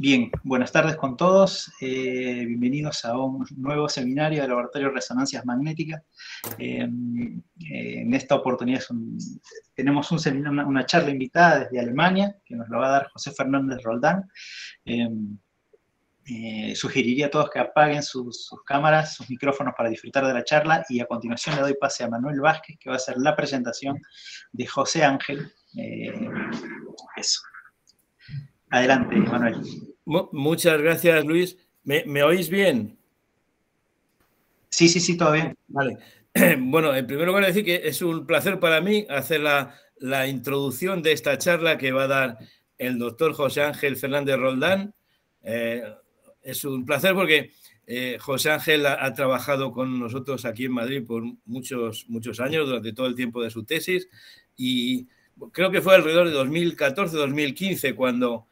Bien, buenas tardes con todos. Eh, bienvenidos a un nuevo seminario de Laboratorio de Resonancias Magnéticas. Eh, eh, en esta oportunidad tenemos un una, charla invitada desde Alemania, que nos lo va a dar José Fernández Roldán. sugeriría a todos que apaguen sus, sus, cámaras, sus micrófonos para disfrutar de la charla y a continuación le doy pase a Manuel Vázquez, que va a hacer la presentación de José Ángel. eso. Adelante, Manuel. Muchas gracias, Luis. ¿Me, oís bien? Sí, sí, sí, todo bien. Vale. Bueno, en primer lugar decir que es un placer para mí hacer la, introducción de esta charla que va a dar el doctor José Ángel Fernández Roldán. Eh, es un placer porque eh, José Ángel ha, trabajado con nosotros aquí en Madrid por muchos, muchos años, durante todo el tiempo de su tesis, y creo que fue alrededor de 2014-2015 cuando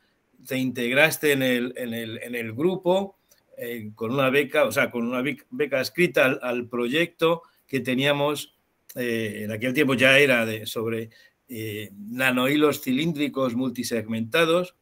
te integraste en el, en el, en el grupo eh, con una beca, o sea, con una beca escrita al, proyecto que teníamos, eh, en aquel tiempo ya era de, sobre eh, nanohilos cilíndricos multisegmentados.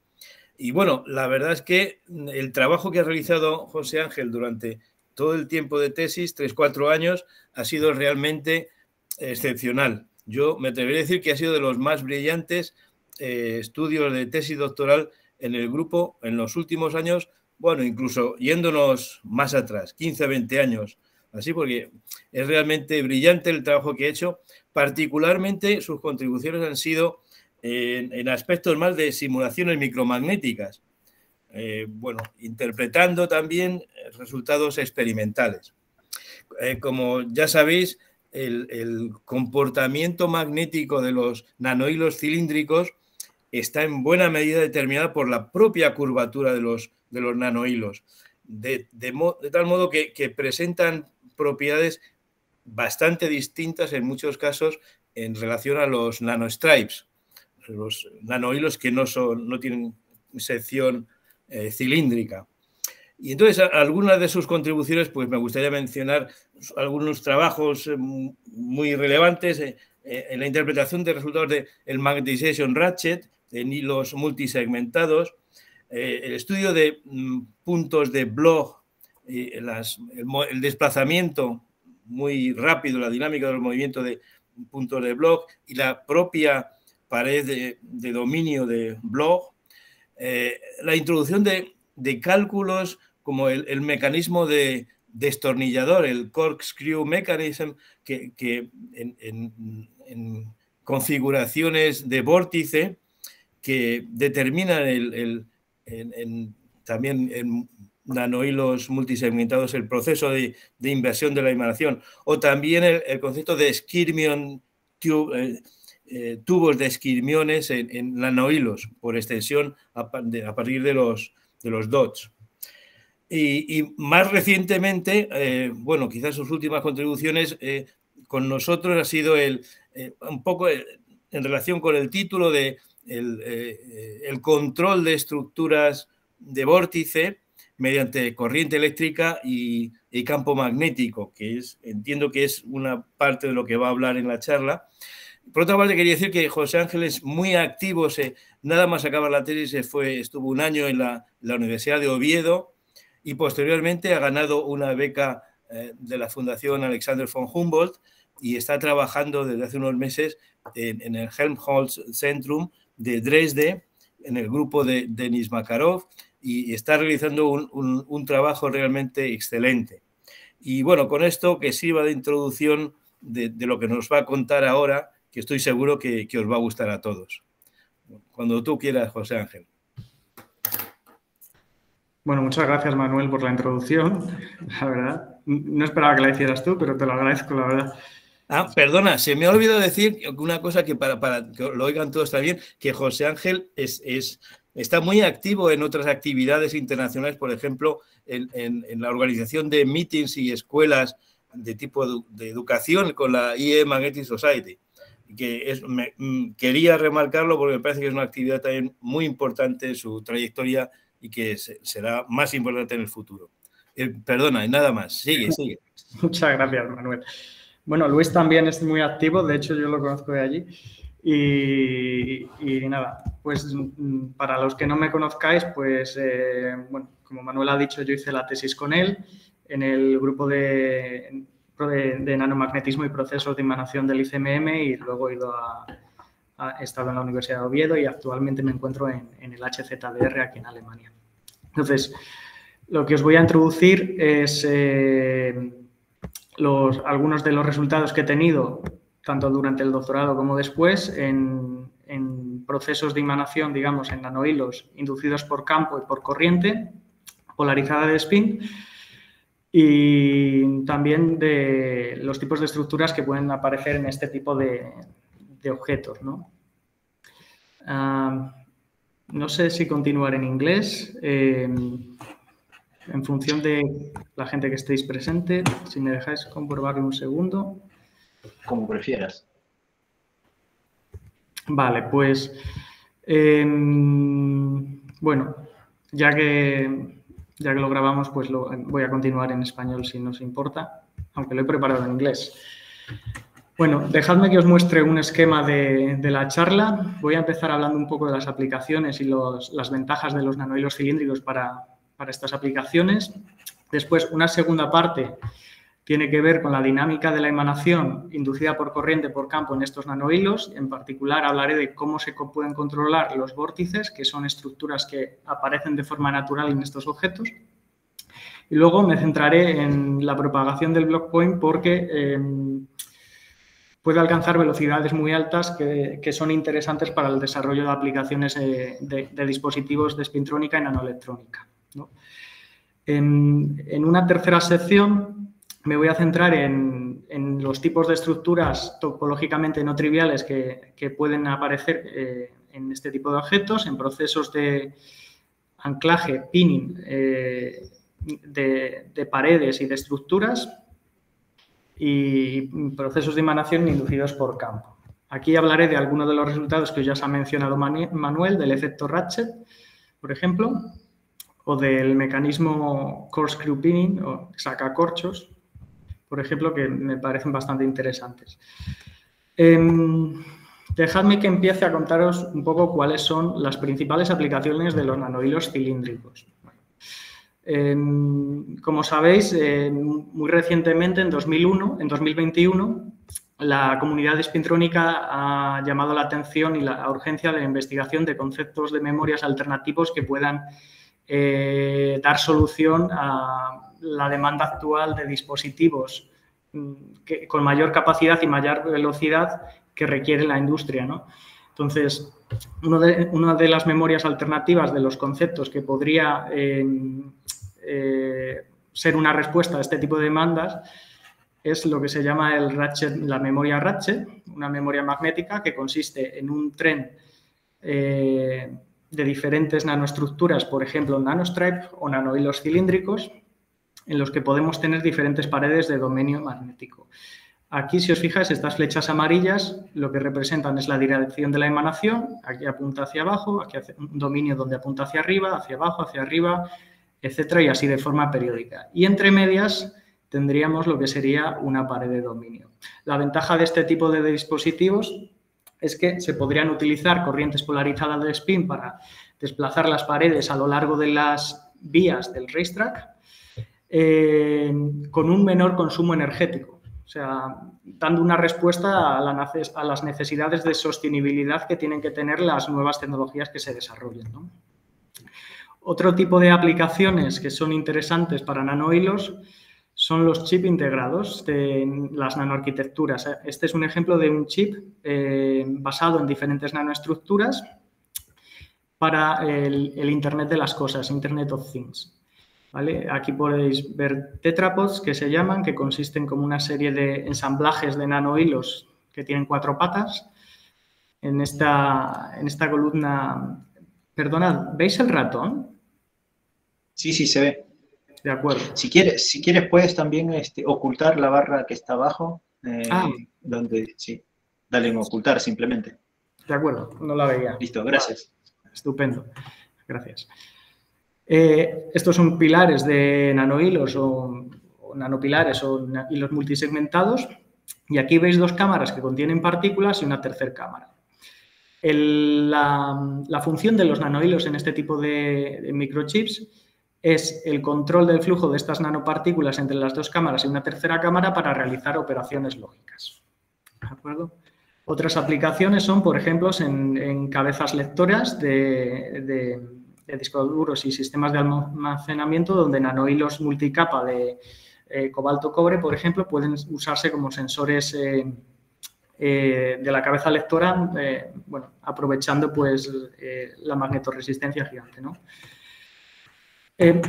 Y bueno, la verdad es que el trabajo que ha realizado José Ángel durante todo el tiempo de tesis, tres, cuatro años, ha sido realmente excepcional. Yo me atrevería a decir que ha sido de los más brillantes estudios de tesis doctoral en el grupo en los últimos años, bueno, incluso yéndonos más atrás, 15, 20 años, así porque es realmente brillante el trabajo que ha hecho, particularmente sus contribuciones han sido en, aspectos más de simulaciones micromagnéticas, eh, bueno, interpretando también resultados experimentales. Eh, como ya sabéis, el, el, comportamiento magnético de los nanohilos cilíndricos está en buena medida determinada por la propia curvatura de los, de los nanohilos, de, tal modo que, presentan propiedades bastante distintas en muchos casos en relación a los nanostripes, los nanohilos que no, son, no tienen sección eh, cilíndrica. Y entonces, algunas de sus contribuciones, pues me gustaría mencionar algunos trabajos eh, muy relevantes eh, en la interpretación de resultados del el magnetization ratchet, en hilos multisegmentados, eh, el estudio de mm, puntos de blog, el, desplazamiento muy rápido, la dinámica del movimiento de puntos de blog y la propia pared de, dominio de blog, eh, la introducción de, cálculos como el, mecanismo de destornillador, el corkscrew mechanism, que, en, configuraciones de vórtice que determinan el, también en nanohilos multisegmentados el proceso de, inversión de la emanación o también el, concepto de skirmion eh, eh, tubos de esquirmiones en, nanohilos por extensión a, partir de los, de los dots. Y, más recientemente, eh, bueno, quizás sus últimas contribuciones con nosotros ha sido el, un poco en relación con el título de eh, el, control de estructuras de vórtice mediante corriente eléctrica y, campo magnético, que es, entiendo que es una parte de lo que va a hablar en la charla. Por otra parte, quería decir que José Ángel es muy activo, se, nada más acabar la tesis, se fue, estuvo un año en la, Universidad de Oviedo y posteriormente ha ganado una beca eh, de la Fundación Alexander von Humboldt y está trabajando desde hace unos meses en, en el Helmholtz Centrum de Dresde, en el grupo de Denis Makarov, y está realizando un, trabajo realmente excelente. Y bueno, con esto que sirva de introducción de, lo que nos va a contar ahora, que estoy seguro que, os va a gustar a todos. Cuando tú quieras, José Ángel. Bueno, muchas gracias Manuel por la introducción. La verdad, no esperaba que la hicieras tú, pero te lo agradezco, la verdad. Ah, perdona, se me ha olvidado decir una cosa que para, para que lo oigan todos también, que José Ángel es, es, está muy activo en otras actividades internacionales, por ejemplo, en, en, la organización de meetings y escuelas de tipo de, educación con la IE Magnetic Society. Que es, mm, quería remarcarlo porque me parece que es una actividad también muy importante en su trayectoria y que será más importante en el futuro. Eh, perdona, nada más. Sigue, sigue. Muchas gracias, Manuel. Bueno, Luis también es muy activo, de hecho yo lo conozco de allí. Y, nada, pues mm, para los que no me conozcáis, pues eh, bueno, como Manuel ha dicho, yo hice la tesis con él en el grupo de, nanomagnetismo y procesos de emanación del ICMM y luego he ido a, estado en la Universidad de Oviedo y actualmente me encuentro en, el HZDR aquí en Alemania. Entonces, lo que os voy a introducir es eh, algunos de los resultados que he tenido tanto durante el doctorado como después, en, procesos de emanación, digamos, en nanohilos inducidos por campo y por corriente polarizada de spin, y también de los tipos de estructuras que pueden aparecer en este tipo de, objetos. ¿no? Ah, no sé si continuar en inglés. Eh, en función de la gente que estéis presente, si me dejáis comprobarlo un segundo. Como prefieras. Vale, pues em, bueno, ya que, ya que lo grabamos, pues lo, voy a continuar en español si nos importa, aunque lo he preparado en inglés. Bueno, dejadme que os muestre un esquema de, la charla. Voy a empezar hablando un poco de las aplicaciones y las ventajas de los nanohilos cilíndricos para, para estas aplicaciones. Después, una segunda parte tiene que ver con la dinámica de la emanación inducida por corriente por campo en estos nanohilos. En particular, hablaré de cómo se pueden controlar los vórtices, que son estructuras que aparecen de forma natural en estos objetos. Y luego me centraré en la propagación del block point porque em, puede alcanzar velocidades muy altas que, son interesantes para el desarrollo de aplicaciones eh, de, de dispositivos de espintrónica y nanoelectrónica. En, una tercera sección me voy a centrar en, los tipos de estructuras topológicamente no triviales que, pueden aparecer eh, en este tipo de objetos, en procesos de anclaje, pinning eh, de, paredes y de estructuras y procesos de emanación inducidos por campo. Aquí hablaré de algunos de los resultados que ya se ha mencionado Manuel, del efecto Ratchet, por ejemplo, o del mecanismo corkscrew pinning o sacacorchos, por ejemplo, que me parecen bastante interesantes. Em, dejadme que empiece a contaros un poco cuáles son las principales aplicaciones de los nanohilos cilíndricos. Em, como sabéis, muy recientemente, en 2001, en 2021, la comunidad espintrónica ha llamado la atención y la urgencia de la investigación de conceptos de memorias alternativos que puedan eh, dar solución a la demanda actual de dispositivos mm, con mayor capacidad y mayor velocidad que requiere la industria. ¿no? Entonces, una de las memorias alternativas de los conceptos que podría em, eh, ser una respuesta a este tipo de demandas es lo que se llama la memoria ratchet, una memoria magnética que consiste en un tren eh, de diferentes nanoestructuras, por ejemplo, nanostripe o nanohilos cilíndricos, en los que podemos tener diferentes paredes de dominio magnético. Aquí, si os fijáis, estas flechas amarillas lo que representan es la dirección de la emanación. Aquí apunta hacia abajo, aquí hace un dominio donde apunta hacia arriba, hacia abajo, hacia arriba, etcétera, y así de forma periódica. Y entre medias tendríamos lo que sería una pared de dominio. La ventaja de este tipo de dispositivos es que se podrían utilizar corrientes polarizadas de spin para desplazar las paredes a lo largo de las vías del racetrack eh, con un menor consumo energético, o sea, dando una respuesta a, las necesidades de sostenibilidad que tienen que tener las nuevas tecnologías que se desarrollan. Otro tipo de aplicaciones que son interesantes para nanohilos son los chips integrados de las nanoarquitecturas. Este es un ejemplo de un chip eh, basado en diferentes nanoestructuras para el, Internet de las cosas, Internet of Things. ¿Vale? Aquí podéis ver tetrapods que se llaman, que consisten como una serie de ensamblajes de nanohilos que tienen cuatro patas. En esta, en esta columna, perdonad, ¿veis el ratón? Sí, sí, se ve. De acuerdo. Si quieres, si quieres puedes también este, ocultar la barra que está abajo, eh, ah. donde sí, dale en ocultar simplemente. De acuerdo, no la veía. Listo, gracias. Estupendo, gracias. Eh, estos son pilares de nanohilos o, o nanopilares o hilos multisegmentados y aquí veis dos cámaras que contienen partículas y una tercera cámara. la, función de los nanohilos en este tipo de, microchips es el control del flujo de estas nanopartículas entre las dos cámaras y una tercera cámara para realizar operaciones lógicas. Otras aplicaciones son, por ejemplo, en, cabezas lectoras de, discos duros y sistemas de almacenamiento donde nanohilos multicapa de eh, cobalto-cobre, por ejemplo, pueden usarse como sensores eh, eh, de la cabeza lectora, bueno, aprovechando pues la magnetoresistencia gigante.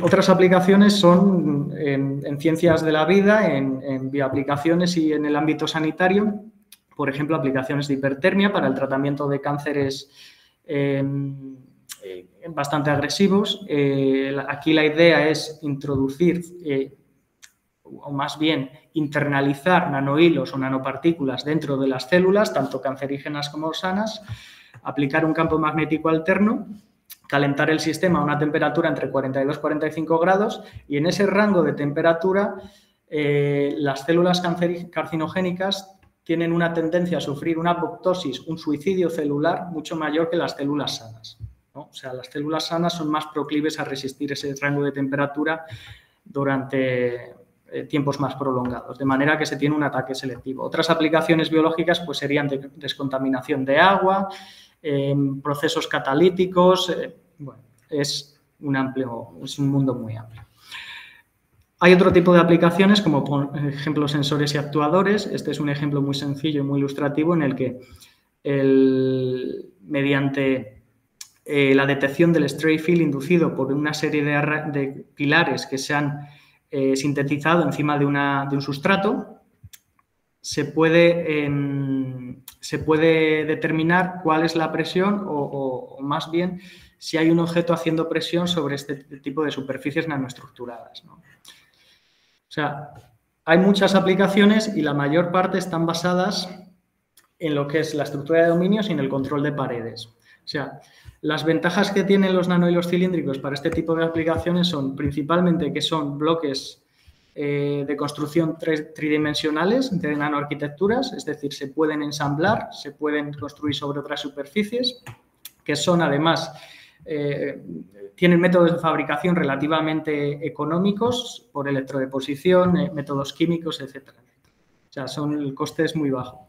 Otras aplicaciones son en, ciencias de la vida, en, bioaplicaciones y en el ámbito sanitario, por ejemplo, aplicaciones de hipertermia para el tratamiento de cánceres bastante agresivos. aquí la idea es introducir o más bien internalizar nanohilos o nanopartículas dentro de las células, tanto cancerígenas como sanas, aplicar un campo magnético alterno, calentar el sistema a una temperatura entre 42 y 45 grados y en ese rango de temperatura eh, las células carcinogénicas tienen una tendencia a sufrir una apoptosis, un suicidio celular mucho mayor que las células sanas. O sea, las células sanas son más proclives a resistir ese rango de temperatura durante eh, tiempos más prolongados, de manera que se tiene un ataque selectivo. Otras aplicaciones biológicas pues, serían de descontaminación de agua, procesos catalíticos, eh, es un, amplio, es un mundo muy amplio. Hay otro tipo de aplicaciones como por ejemplo sensores y actuadores. Este es un ejemplo muy sencillo y muy ilustrativo en el que mediante eh, la detección del stray field inducido por una serie de, de pilares que se han eh, sintetizado encima de, un sustrato, se puede, em, se puede, determinar cuál es la presión o, más bien si hay un objeto haciendo presión sobre este tipo de superficies nanoestructuradas. O sea, hay muchas aplicaciones y la mayor parte están basadas en lo que es la estructura de dominios y en el control de paredes. O sea, las ventajas que tienen los nanohilos cilíndricos para este tipo de aplicaciones son principalmente que son bloques eh, de construcción tridimensionales de nanoarquitecturas, es decir, se pueden ensamblar, se pueden construir sobre otras superficies, que son además, eh, tienen métodos de fabricación relativamente económicos por electrodeposición, eh, métodos químicos, etc. O sea, son, el coste es muy bajo.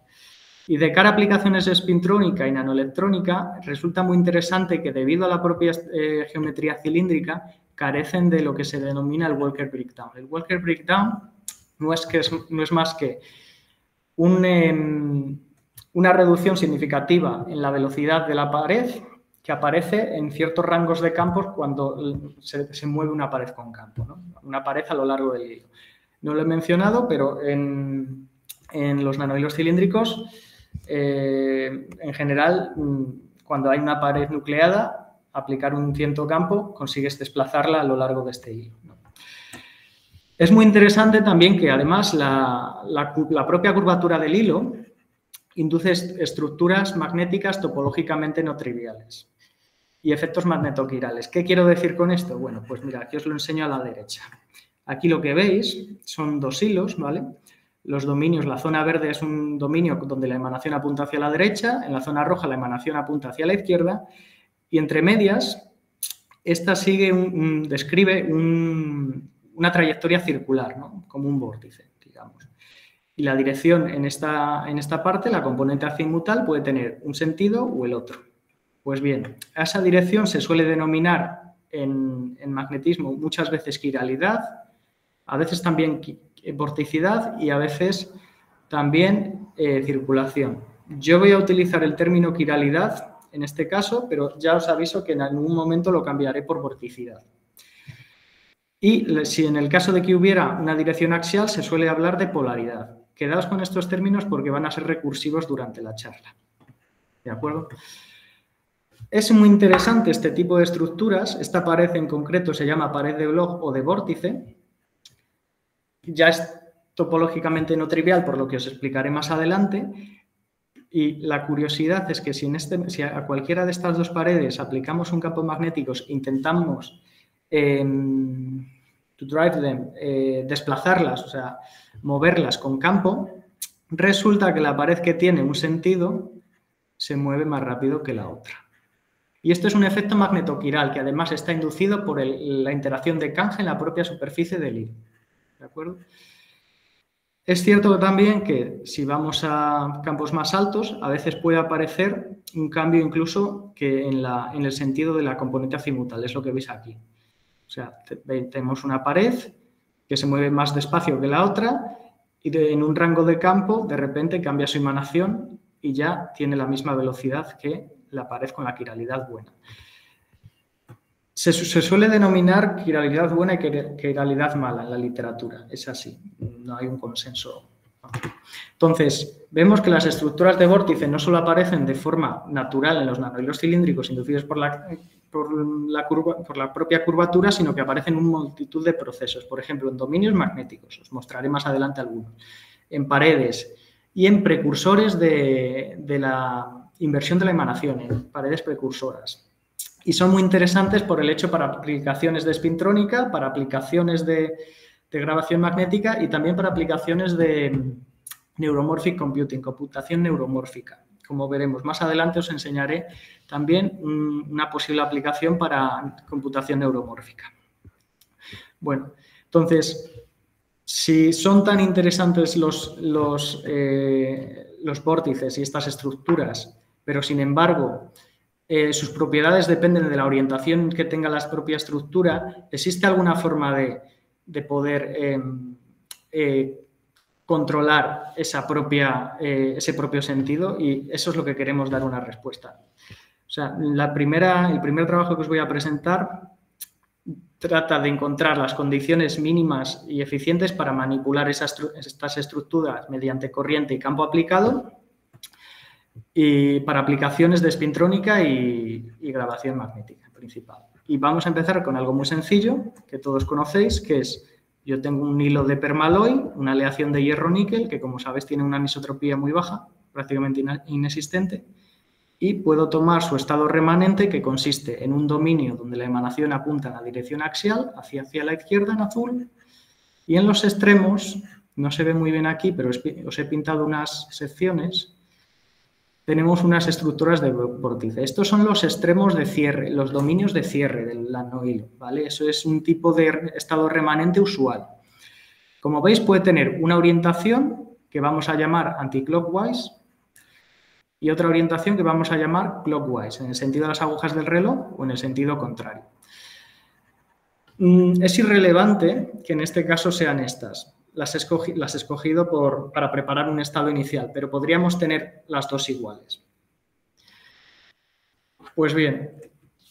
Y de cara a aplicaciones espintrónica y nanoelectrónica, resulta muy interesante que debido a la propia geometría cilíndrica, carecen de lo que se denomina el Walker Breakdown. El Walker Breakdown no es, que no es más que em, una reducción significativa en la velocidad de la pared que aparece en ciertos rangos de campos cuando se, mueve una pared con campo, una pared a lo largo del hilo. No lo he mencionado, pero en, en los nanohilos cilíndricos eh, en general, mm, cuando hay una pared nucleada, aplicar un ciento campo, consigues desplazarla a lo largo de este hilo. Es muy interesante también que además la, propia curvatura del hilo induce estructuras magnéticas topológicamente no triviales y efectos magnetoquirales. ¿Qué quiero decir con esto? Bueno, pues mira, aquí os lo enseño a la derecha. Aquí lo que veis son dos hilos, ¿vale? los dominios, la zona verde es un dominio donde la emanación apunta hacia la derecha, en la zona roja la emanación apunta hacia la izquierda y entre medias esta sigue describe una trayectoria circular, como un vórtice, digamos. Y la dirección en esta, en esta parte, la componente azimutal, puede tener un sentido o el otro. Pues bien, a esa dirección se suele denominar en, en magnetismo muchas veces quiralidad, a veces también vorticidad y a veces también eh, circulación. Yo voy a utilizar el término quiralidad en este caso, pero ya os aviso que en algún momento lo cambiaré por vorticidad. Y si en el caso de que hubiera una dirección axial, se suele hablar de polaridad. Quedaos con estos términos porque van a ser recursivos durante la charla. ¿De acuerdo? Es muy interesante este tipo de estructuras. Esta pared en concreto se llama pared de blog o de vórtice ya es topológicamente no trivial, por lo que os explicaré más adelante. Y la curiosidad es que si, en este, a cualquiera de estas dos paredes aplicamos un campo magnético, intentamos em, drive them, eh, desplazarlas, o sea, moverlas con campo, resulta que la pared que tiene un sentido se mueve más rápido que la otra. Y esto es un efecto magnetoquiral que además está inducido por la interacción de canje en la propia superficie del hilo. ¿De acuerdo? Es cierto también que si vamos a campos más altos, a veces puede aparecer un cambio incluso que en, el sentido de la componente azimutal, es lo que veis aquí. O sea, tenemos una pared que se mueve más despacio que la otra y en un rango de campo de repente cambia su emanación y ya tiene la misma velocidad que la pared con la quiralidad buena. Se, suele denominar quiralidad buena y quiralidad mala en la literatura, es así, no hay un consenso. Entonces, vemos que las estructuras de vórtice no solo aparecen de forma natural en los nanohilos cilíndricos inducidos por la, por la, propia curvatura, sino que aparecen en multitud de procesos. Por ejemplo, en dominios magnéticos, os mostraré más adelante algunos, en paredes y en precursores de, la inversión de la emanación, en paredes precursoras. Y son muy interesantes por el hecho para aplicaciones de espintrónica, para aplicaciones de, grabación magnética y también para aplicaciones de neuromorphic computing, computación neuromórfica. Como veremos más adelante os enseñaré también una posible aplicación para computación neuromórfica. Bueno, entonces, si son tan interesantes los, los, eh, los vórtices y estas estructuras, pero sin embargo eh, sus propiedades dependen de la orientación que tenga la propia estructura, ¿existe alguna forma de, poder em, eh, controlar esa propia, eh, ese propio sentido y eso es lo que queremos dar una respuesta. O sea, la primera, el primer trabajo que os voy a presentar trata de encontrar las condiciones mínimas y eficientes para manipular esas, estas estructuras mediante corriente y campo aplicado y para aplicaciones de espintrónica y, grabación magnética principal. Y vamos a empezar con algo muy sencillo que todos conocéis, que es yo tengo un hilo de permaloy, una aleación de hierro-níquel, que como sabes tiene una anisotropía muy baja, prácticamente inexistente, y puedo tomar su estado remanente, que consiste en un dominio donde la emanación apunta en la dirección axial, hacia, hacia la izquierda en azul, y en los extremos, no se ve muy bien aquí, pero os he pintado unas secciones, tenemos unas estructuras de vórtice. Estos son los extremos de cierre, los dominios de cierre del nanohilo, ¿vale? Eso es un tipo de estado remanente usual. Como veis, puede tener una orientación que vamos a llamar anticlockwise y otra orientación que vamos a llamar clockwise, en el sentido de las agujas del reloj o en el sentido contrario. Mm, es irrelevante que en este caso sean estas las he, escogido para preparar un estado inicial, pero podríamos tener las dos iguales. Pues bien,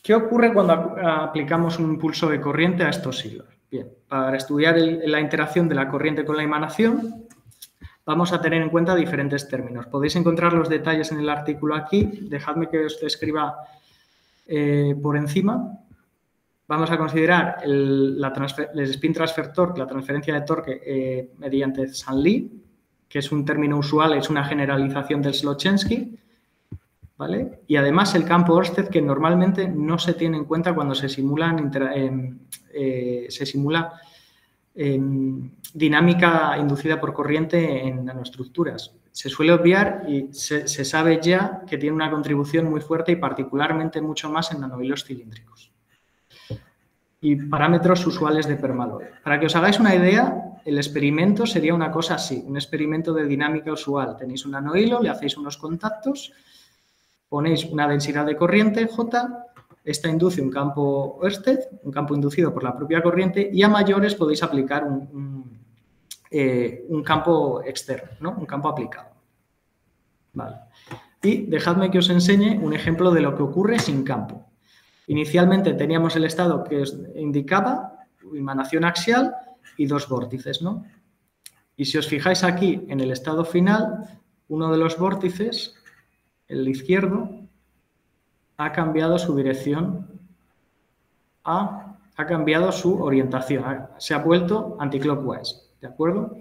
¿qué ocurre cuando aplicamos un pulso de corriente a estos hilos? Bien, para estudiar la interacción de la corriente con la emanación, vamos a tener en cuenta diferentes términos. Podéis encontrar los detalles en el artículo aquí. Dejadme que os escriba eh, por encima vamos a considerar el, spin transfer torque, la transferencia de torque eh, mediante San-Lee, que es un término usual, es una generalización del Slochensky, ¿vale? Y además el campo Orsted, que normalmente no se tiene en cuenta cuando se simulan eh, se simula dinámica inducida por corriente en nanoestructuras. Se suele obviar y se, se sabe ya que tiene una contribución muy fuerte y particularmente mucho más en nanohilos cilíndricos y parámetros usuales de permaloy. Para que os hagáis una idea, el experimento sería una cosa así, un experimento de dinámica usual. Tenéis un nanohilo, le hacéis unos contactos, ponéis una densidad de corriente J, esta induce un campo Ørsted, un campo inducido por la propia corriente, y a mayores podéis aplicar un, eh, campo externo, un campo aplicado. Y dejadme que os enseñe un ejemplo de lo que ocurre sin campo. Inicialmente teníamos el estado que os indicaba, emanación axial y dos vórtices, ¿no? Y si os fijáis aquí en el estado final, uno de los vórtices, el izquierdo, ha cambiado su dirección, ha, ha cambiado su orientación, se ha vuelto anticlockwise, ¿de acuerdo?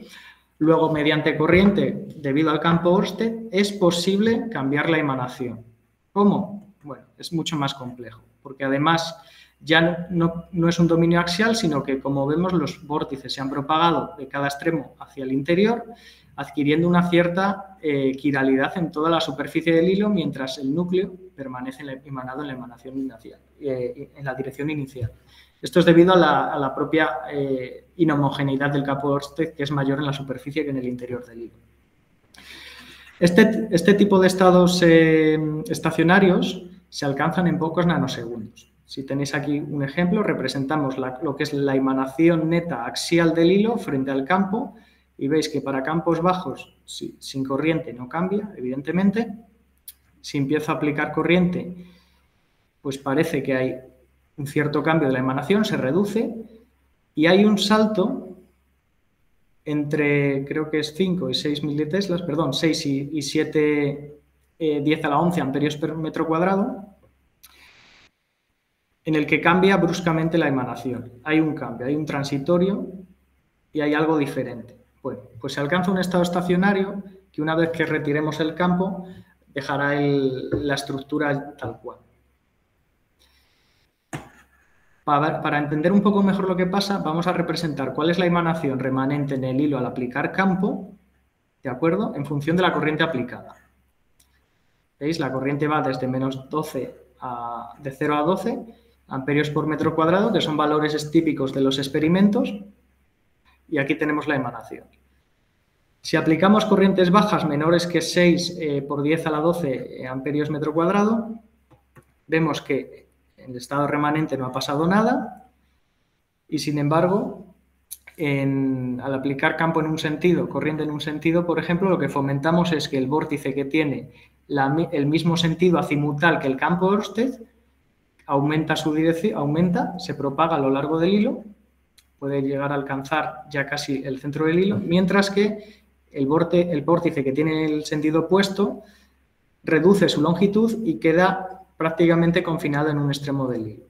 Luego, mediante corriente, debido al campo Orsted, es posible cambiar la emanación. ¿Cómo? Bueno, es mucho más complejo porque además Ya no, es un dominio axial, sino que, como vemos, los vórtices se han propagado de cada extremo hacia el interior, adquiriendo una cierta eh, quiralidad en toda la superficie del hilo, mientras el núcleo permanece emanado en la emanación inicial, eh, en la dirección inicial. Esto es debido a la, propia eh, inhomogeneidad del campo Orsted, que es mayor en la superficie que en el interior del hilo. Este, este tipo de estados estacionarios se alcanzan en pocos nanosegundos. Si tenéis aquí un ejemplo, representamos lo que es la emanación neta axial del hilo frente al campo y veis que para campos bajos sin corriente no cambia, evidentemente. Si empiezo a aplicar corriente, pues parece que hay un cierto cambio de la emanación, se reduce y hay un salto entre, creo que es 5 y 6 militeslas, perdón, 6 y, 7, 10 a la 11 amperios por metro cuadrado, en el que cambia bruscamente la emanación. Hay un cambio, hay un transitorio y hay algo diferente. Bueno, pues se alcanza un estado estacionario que una vez que retiremos el campo dejará la estructura tal cual. Para, para, entender un poco mejor lo que pasa, vamos a representar cuál es la emanación remanente en el hilo al aplicar campo, ¿de acuerdo? En función de la corriente aplicada. ¿Veis? La corriente va desde menos 12 a, de 0 a 12 amperios por metro cuadrado, que son valores típicos de los experimentos, y aquí tenemos la emanación. Si aplicamos corrientes bajas menores que 6 eh, por 10 a la 12 eh, amperios metro cuadrado, vemos que en el estado remanente no ha pasado nada y sin embargo, al aplicar campo en un sentido, corriente en un sentido, por ejemplo, lo que fomentamos es que el vórtice que tiene el mismo sentido azimutal que el campo Orsted aumenta su dirección, aumenta, se propaga a lo largo del hilo, puede llegar a alcanzar ya casi el centro del hilo, mientras que el vórtice que tiene el sentido opuesto reduce su longitud y queda prácticamente confinado en un extremo del hilo.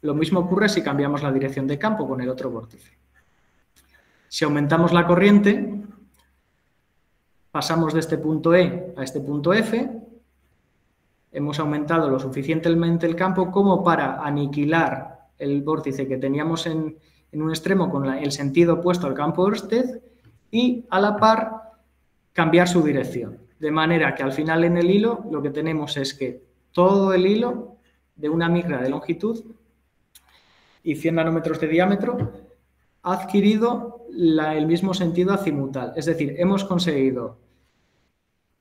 Lo mismo ocurre si cambiamos la dirección de campo con el otro vórtice. Si aumentamos la corriente, pasamos de este punto E a este punto F, hemos aumentado lo suficientemente el campo como para aniquilar el vórtice que teníamos en, un extremo con el sentido opuesto al campo Orsted y a la par cambiar su dirección. De manera que al final en el hilo lo que tenemos es que todo el hilo de una micra de longitud y 100 nanómetros de diámetro ha adquirido el mismo sentido azimutal. Es decir, hemos conseguido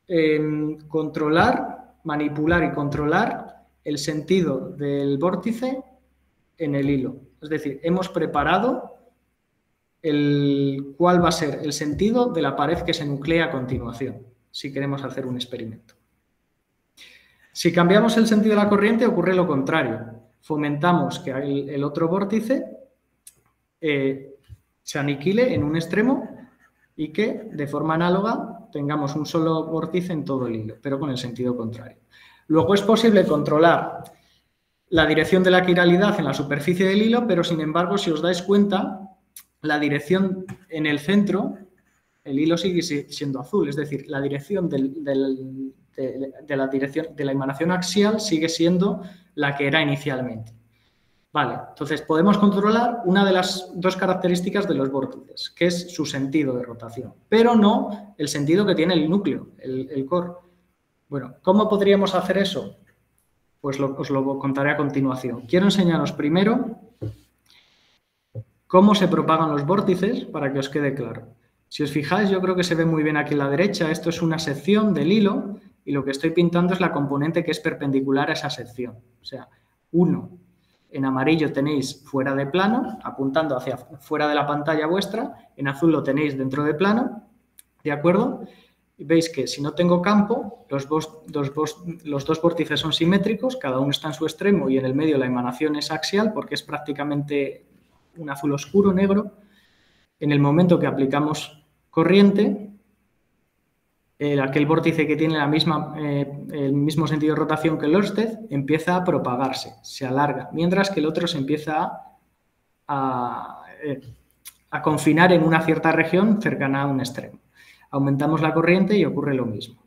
em, controlar manipular y controlar el sentido del vórtice en el hilo. Es decir, hemos preparado el, cuál va a ser el sentido de la pared que se nuclea a continuación, si queremos hacer un experimento. Si cambiamos el sentido de la corriente, ocurre lo contrario. Fomentamos que el, otro vórtice eh, se aniquile en un extremo y que, de forma análoga, tengamos un solo vórtice en todo el hilo, pero con el sentido contrario. Luego es posible controlar la dirección de la quiralidad en la superficie del hilo, pero sin embargo, si os dais cuenta, la dirección en el centro, el hilo sigue siendo azul, es decir, la dirección de, la dirección de la emanación axial sigue siendo la que era inicialmente. Vale, entonces podemos controlar una de las dos características de los vórtices, que es su sentido de rotación, pero no el sentido que tiene el núcleo, el, core. Bueno, ¿cómo podríamos hacer eso? Pues os lo contaré a continuación. Quiero enseñaros primero cómo se propagan los vórtices para que os quede claro. Si os fijáis, yo creo que se ve muy bien aquí a la derecha. Esto es una sección del hilo y lo que estoy pintando es la componente que es perpendicular a esa sección. O sea, 1 en amarillo tenéis fuera de plano, apuntando hacia fuera de la pantalla vuestra. En azul lo tenéis dentro de plano. ¿De acuerdo? Y veis que si no tengo campo, los, los dos vórtices son simétricos, cada uno está en su extremo y en el medio la emanación es axial porque es prácticamente un azul oscuro, negro. En el momento que aplicamos corriente, aquel vórtice que tiene la misma, eh, el mismo sentido de rotación que el Orsted empieza a propagarse, se alarga, mientras que el otro se empieza a, eh, a, confinar en una cierta región cercana a un extremo. Aumentamos la corriente y ocurre lo mismo.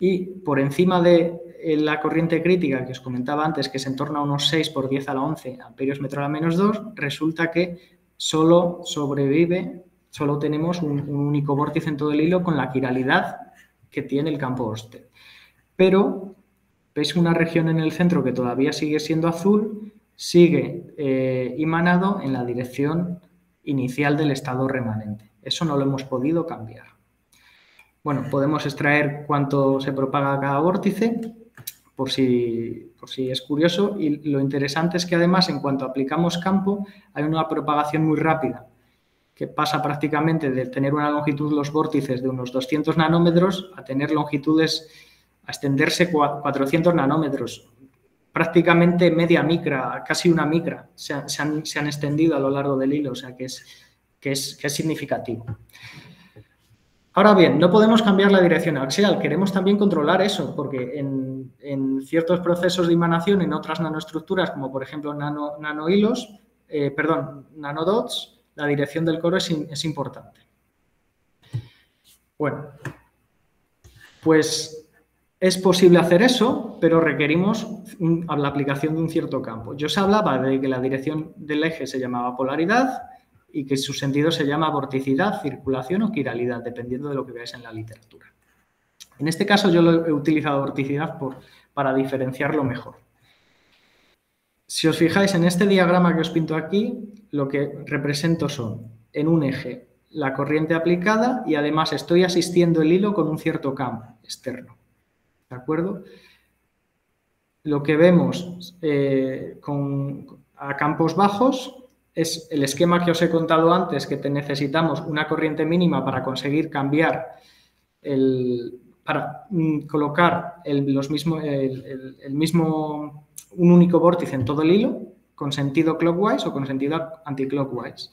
Y por encima de eh, la corriente crítica que os comentaba antes, que es en torno a unos 6 por 10 a la 11 amperios metro a la menos 2, resulta que solo sobrevive, solo tenemos un, único vórtice en todo el hilo con la quiralidad que tiene el campo Orsted. Pero veis una región en el centro que todavía sigue siendo azul, sigue eh, imanado en la dirección inicial del estado remanente. Eso no lo hemos podido cambiar. Bueno, podemos extraer cuánto se propaga cada vórtice, por si, por si es curioso, y lo interesante es que además en cuanto aplicamos campo hay una propagación muy rápida, que pasa prácticamente de tener una longitud los vórtices de unos 200 nanómetros a tener longitudes, a extenderse 400 nanómetros, prácticamente media micra, casi una micra, se, han, extendido a lo largo del hilo, o sea que es, que es, que es significativo. Ahora bien, no podemos cambiar la dirección axial, queremos también controlar eso, porque en, ciertos procesos de imanación, en otras nanoestructuras, como por ejemplo nano, nanohilos, eh, perdón, nanodots, la dirección del coro es, importante. Bueno, pues es posible hacer eso, pero requerimos la aplicación de un cierto campo. Yo os hablaba de que la dirección del eje se llamaba polaridad, y que su sentido se llama vorticidad, circulación o quiralidad, dependiendo de lo que veáis en la literatura. En este caso yo lo he utilizado vorticidad por, para diferenciarlo mejor. Si os fijáis en este diagrama que os pinto aquí, lo que represento son en un eje la corriente aplicada y además estoy asistiendo el hilo con un cierto campo externo. ¿De acuerdo? Lo que vemos eh, con, a campos bajos es el esquema que os he contado antes, que te necesitamos una corriente mínima para conseguir cambiar el, para mm, colocar el, los mismo, el, mismo, un único vórtice en todo el hilo, con sentido clockwise o con sentido anticlockwise.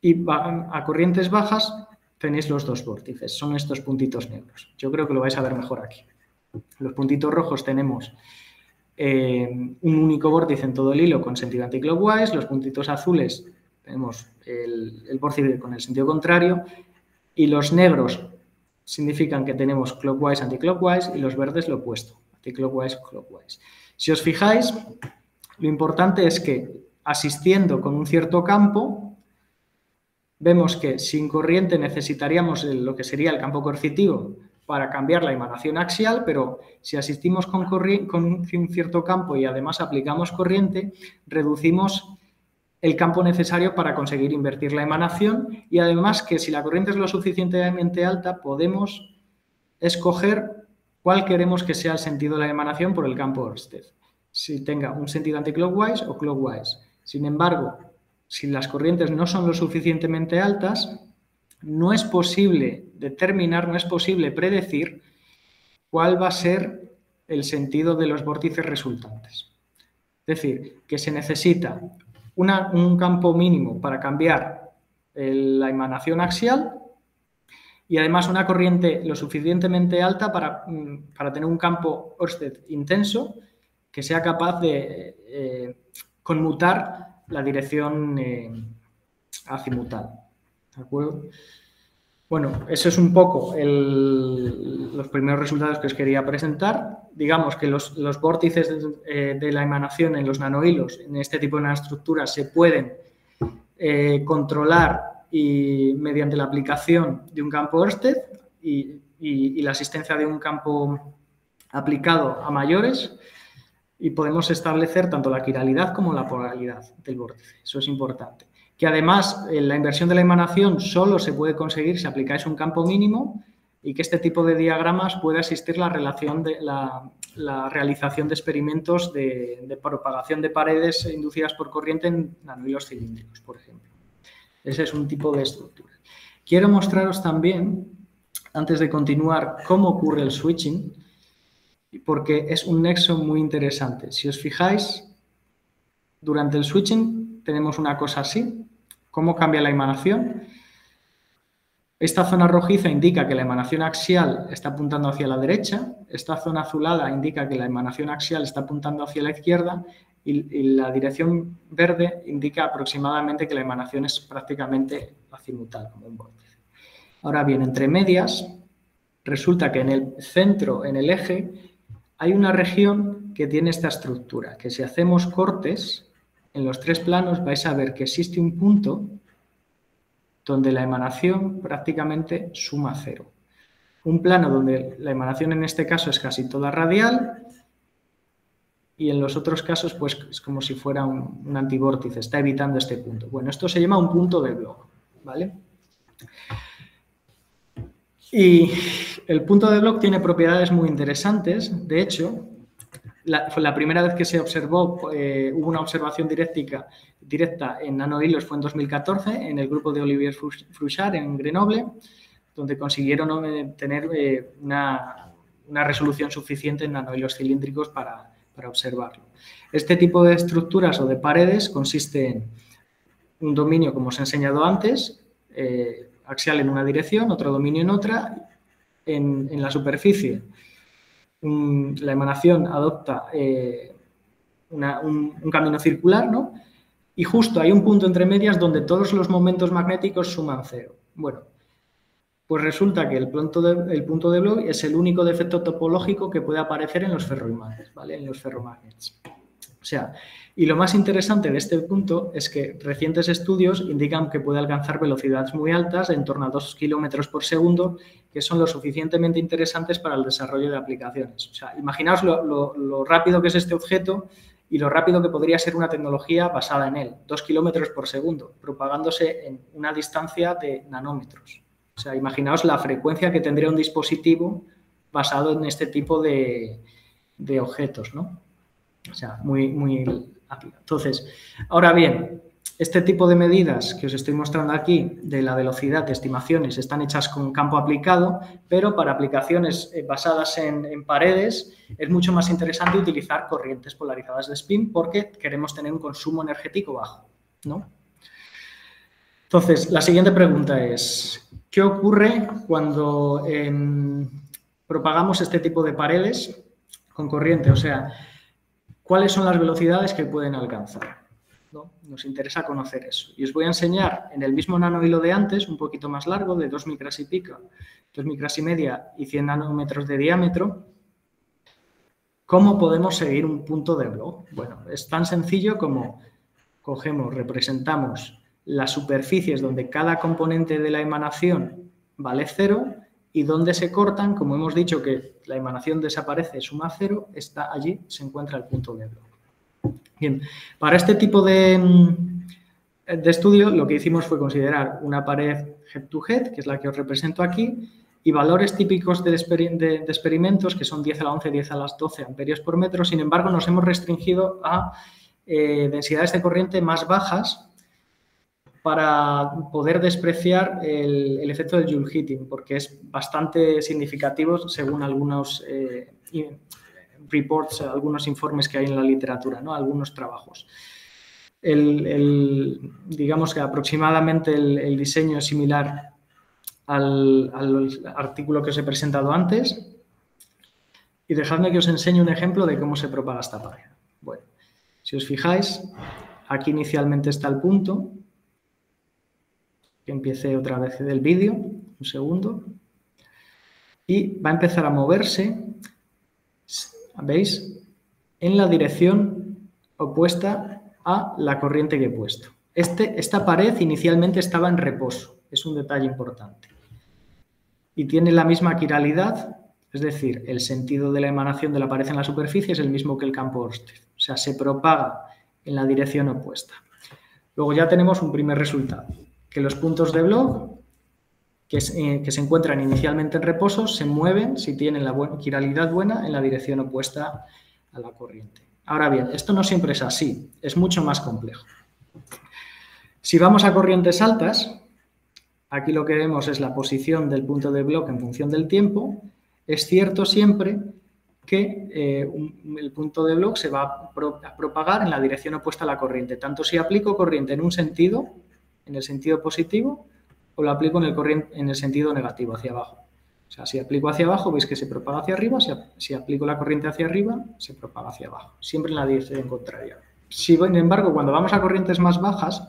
Y a corrientes bajas tenéis los dos vórtices, son estos puntitos negros. Yo creo que lo vais a ver mejor aquí. Los puntitos rojos tenemos eh, un único vórtice en todo el hilo con sentido anticlockwise, los puntitos azules tenemos el, vórtice con el sentido contrario y los negros significan que tenemos clockwise, anticlockwise y los verdes lo opuesto, anticlockwise, clockwise. Si os fijáis, lo importante es que asistiendo con un cierto campo, vemos que sin corriente necesitaríamos lo que sería el campo coercitivo para cambiar la emanación axial, pero si asistimos con, con un cierto campo y además aplicamos corriente, reducimos el campo necesario para conseguir invertir la emanación y además que si la corriente es lo suficientemente alta podemos escoger cuál queremos que sea el sentido de la emanación por el campo Orsted. Si tenga un sentido anticlockwise o clockwise. Sin embargo, si las corrientes no son lo suficientemente altas, no es posible determinar, no es posible predecir cuál va a ser el sentido de los vórtices resultantes. Es decir, que se necesita un campo mínimo para cambiar la emanación axial y además una corriente lo suficientemente alta para, mm, tener un campo Orsted intenso que sea capaz de eh, conmutar la dirección eh, azimutal. ¿De acuerdo? Bueno, eso es un poco los primeros resultados que os quería presentar. Digamos que los, vórtices eh, de, la emanación en los nanohilos, en este tipo de nanoestructuras, se pueden eh, controlar y, mediante la aplicación de un campo Ørsted y, y, la asistencia de un campo aplicado a mayores y podemos establecer tanto la quiralidad como la polaridad del vórtice. Eso es importante que además la inversión de la emanación solo se puede conseguir si aplicáis un campo mínimo y que este tipo de diagramas puede asistir la, de, la, realización de experimentos de, propagación de paredes inducidas por corriente en nanohilos cilíndricos, por ejemplo. Ese es un tipo de estructura. Quiero mostraros también, antes de continuar, cómo ocurre el switching, porque es un nexo muy interesante. Si os fijáis, durante el switching tenemos una cosa así, ¿Cómo cambia la emanación? Esta zona rojiza indica que la emanación axial está apuntando hacia la derecha, esta zona azulada indica que la emanación axial está apuntando hacia la izquierda y, la dirección verde indica aproximadamente que la emanación es prácticamente azimutal, como un vórtice. Ahora bien, entre medias, resulta que en el centro, en el eje, hay una región que tiene esta estructura, que si hacemos cortes en los tres planos vais a ver que existe un punto donde la emanación prácticamente suma cero. Un plano donde la emanación en este caso es casi toda radial y en los otros casos pues es como si fuera un, antivórtice, está evitando este punto. Bueno, esto se llama un punto de blog, ¿vale? Y el punto de blog tiene propiedades muy interesantes. De hecho, la, la primera vez que se observó, eh, hubo una observación directa, directa en nanohilos fue en 2014 en el grupo de Olivier Frouchard en Grenoble, donde consiguieron eh, tener eh, una, una, resolución suficiente en nanohilos cilíndricos para, para observarlo. Este tipo de estructuras o de paredes consiste en un dominio, como os he enseñado antes, eh, axial en una dirección, otro dominio en otra. En, la superficie, la emanación adopta eh, un, camino circular, ¿no? Y justo hay un punto entre medias donde todos los momentos magnéticos suman cero. Bueno, pues resulta que el punto de, el punto de Bloch es el único defecto topológico que puede aparecer en los ferroimanes, ¿vale? En los ferromagnets. O sea, y lo más interesante de este punto es que recientes estudios indican que puede alcanzar velocidades muy altas, en torno a 2 kilómetros por segundo, que son lo suficientemente interesantes para el desarrollo de aplicaciones. O sea, imaginaos lo, rápido que es este objeto y lo rápido que podría ser una tecnología basada en él, 2 kilómetros por segundo, propagándose en una distancia de nanómetros. O sea, imaginaos la frecuencia que tendría un dispositivo basado en este tipo de objetos, ¿no? O sea, muy, muy rápido. Entonces, ahora bien, este tipo de medidas que os estoy mostrando aquí de la velocidad de estimaciones están hechas con campo aplicado, pero para aplicaciones eh, basadas en, paredes es mucho más interesante utilizar corrientes polarizadas de spin porque queremos tener un consumo energético bajo. ¿no? Entonces, la siguiente pregunta es, ¿qué ocurre cuando eh, propagamos este tipo de paredes con corriente? O sea, ¿Cuáles son las velocidades que pueden alcanzar? ¿No? Nos interesa conocer eso. Y os voy a enseñar en el mismo nanohilo de antes, un poquito más largo, de 2 micras y pico, 2 micras y media y 100 nanómetros de diámetro, cómo podemos seguir un punto de blog. Bueno, es tan sencillo como cogemos, representamos las superficies donde cada componente de la emanación vale cero y donde se cortan, como hemos dicho que la emanación desaparece, suma cero, está allí, se encuentra el punto negro. Bien, para este tipo de, de estudio lo que hicimos fue considerar una pared head-to-head, -head, que es la que os represento aquí, y valores típicos de, experimentos, que son 10 a la 11, 10 a las 12 amperios por metro. Sin embargo, nos hemos restringido a eh, densidades de corriente más bajas para poder despreciar el, efecto del Joule heating, porque es bastante significativo según algunos eh, reports, algunos informes que hay en la literatura, ¿no? algunos trabajos. El, digamos que aproximadamente el, diseño es similar al, al, artículo que os he presentado antes. Y dejadme que os enseñe un ejemplo de cómo se propaga esta pared. Bueno, si os fijáis, aquí inicialmente está el punto, que empiece otra vez el vídeo, un segundo, y va a empezar a moverse, ¿veis? En la dirección opuesta a la corriente que he puesto. Este, esta pared inicialmente estaba en reposo, es un detalle importante. Y tiene la misma quiralidad, es decir, el sentido de la emanación de la pared en la superficie es el mismo que el campo Orsted, o sea, se propaga en la dirección opuesta. Luego ya tenemos un primer resultado que los puntos de blog que, eh, que, se encuentran inicialmente en reposo se mueven, si tienen la quiralidad buena, en la dirección opuesta a la corriente. Ahora bien, esto no siempre es así, es mucho más complejo. Si vamos a corrientes altas, aquí lo que vemos es la posición del punto de bloque en función del tiempo. Es cierto siempre que eh, el punto de bloque se va a propagar en la dirección opuesta a la corriente. Tanto si aplico corriente en un sentido, en el sentido positivo o lo aplico en el, en el sentido negativo, hacia abajo. O sea, si aplico hacia abajo, veis que se propaga hacia arriba, si, si aplico la corriente hacia arriba, se propaga hacia abajo, siempre en la dirección contraria. Sin embargo, cuando vamos a corrientes más bajas,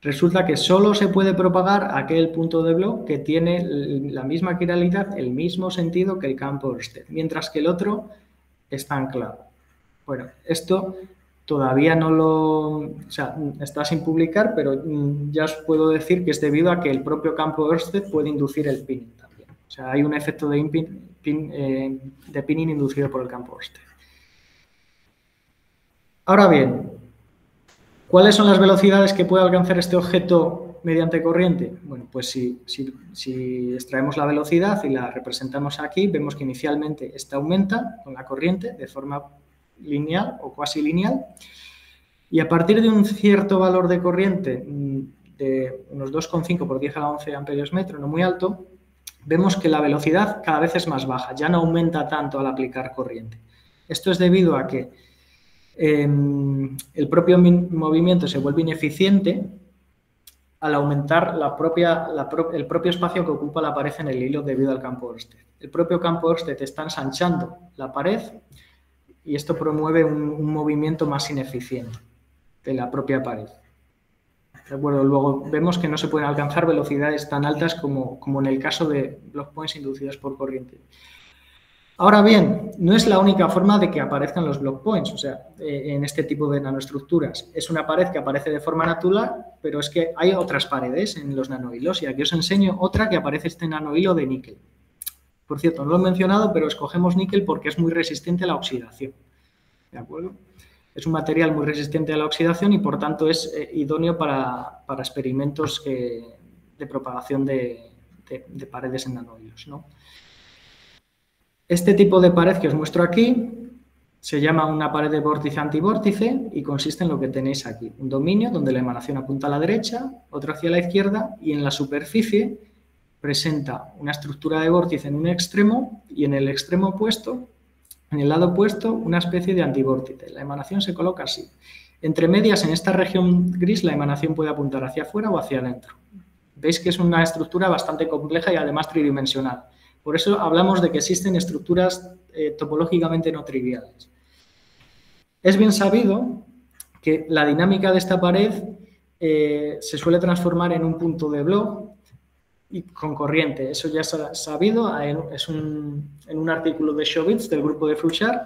resulta que solo se puede propagar aquel punto de blog que tiene la misma quiralidad, el mismo sentido que el campo Ørsted, mientras que el otro está anclado. Bueno, esto todavía no lo, o sea, está sin publicar, pero mm, ya os puedo decir que es debido a que el propio campo Ørsted puede inducir el pinning también. O sea, hay un efecto de, eh, de pinning inducido por el campo Ørsted. Ahora bien, ¿cuáles son las velocidades que puede alcanzar este objeto mediante corriente? Bueno, pues si, si, extraemos la velocidad y la representamos aquí, vemos que inicialmente esta aumenta con la corriente de forma lineal o cuasi lineal y a partir de un cierto valor de corriente mm, de unos 2,5 por 10 a la 11 amperios metro, no muy alto, vemos que la velocidad cada vez es más baja, ya no aumenta tanto al aplicar corriente. Esto es debido a que Em, el propio movimiento se vuelve ineficiente al aumentar la propia, el propio espacio que ocupa la pared en el hilo debido al campo Ørsted. El propio campo Ørsted está ensanchando la pared y esto promueve un, movimiento más ineficiente de la propia pared. Luego vemos que no se pueden alcanzar velocidades tan altas como, como en el caso de block points inducidos por corriente. Ahora bien, no es la única forma de que aparezcan los block points, o sea, eh, en este tipo de nanoestructuras. Es una pared que aparece de forma natural, pero es que hay otras paredes en los nanohilos y aquí os enseño otra que aparece este nanohilo de níquel. Por cierto, no lo he mencionado, pero escogemos níquel porque es muy resistente a la oxidación. ¿De acuerdo? Es un material muy resistente a la oxidación y por tanto es eh, idóneo para, experimentos de propagación de, de paredes en. Este tipo de pared que os muestro aquí se llama una pared de vórtice-antivórtice y consiste en lo que tenéis aquí. Un dominio donde la emanación apunta a la derecha, otro hacia la izquierda y en la superficie presenta una estructura de vórtice en un extremo y en el extremo opuesto, en el lado opuesto, una especie de antivórtice. La emanación se coloca así. Entre medias, en esta región gris, la emanación puede apuntar hacia afuera o hacia adentro. Veis que es una estructura bastante compleja y además tridimensional. Por eso hablamos de que existen estructuras eh, topológicamente no triviales. Es bien sabido que la dinámica de esta pared eh, se suele transformar en un punto de blog y con corriente. Eso ya se ha sabido, es un, en un artículo de Showitz del grupo de Fluchar,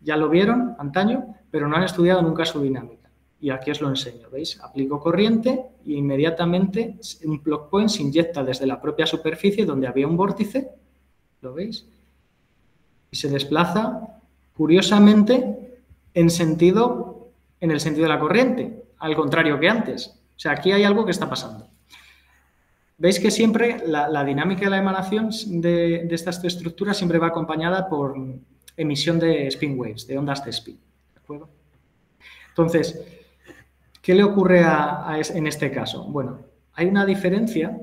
ya lo vieron antaño, pero no han estudiado nunca su dinámica. Y aquí os lo enseño, ¿veis? Aplico corriente y inmediatamente un block point se inyecta desde la propia superficie donde había un vórtice ¿Lo veis? Y se desplaza, curiosamente, en sentido, en el sentido de la corriente, al contrario que antes. O sea, aquí hay algo que está pasando. Veis que siempre la, dinámica de la emanación de, estas estructuras siempre va acompañada por emisión de spin waves, de ondas de spin. ¿De acuerdo? Entonces, ¿qué le ocurre en este caso? Bueno, hay una diferencia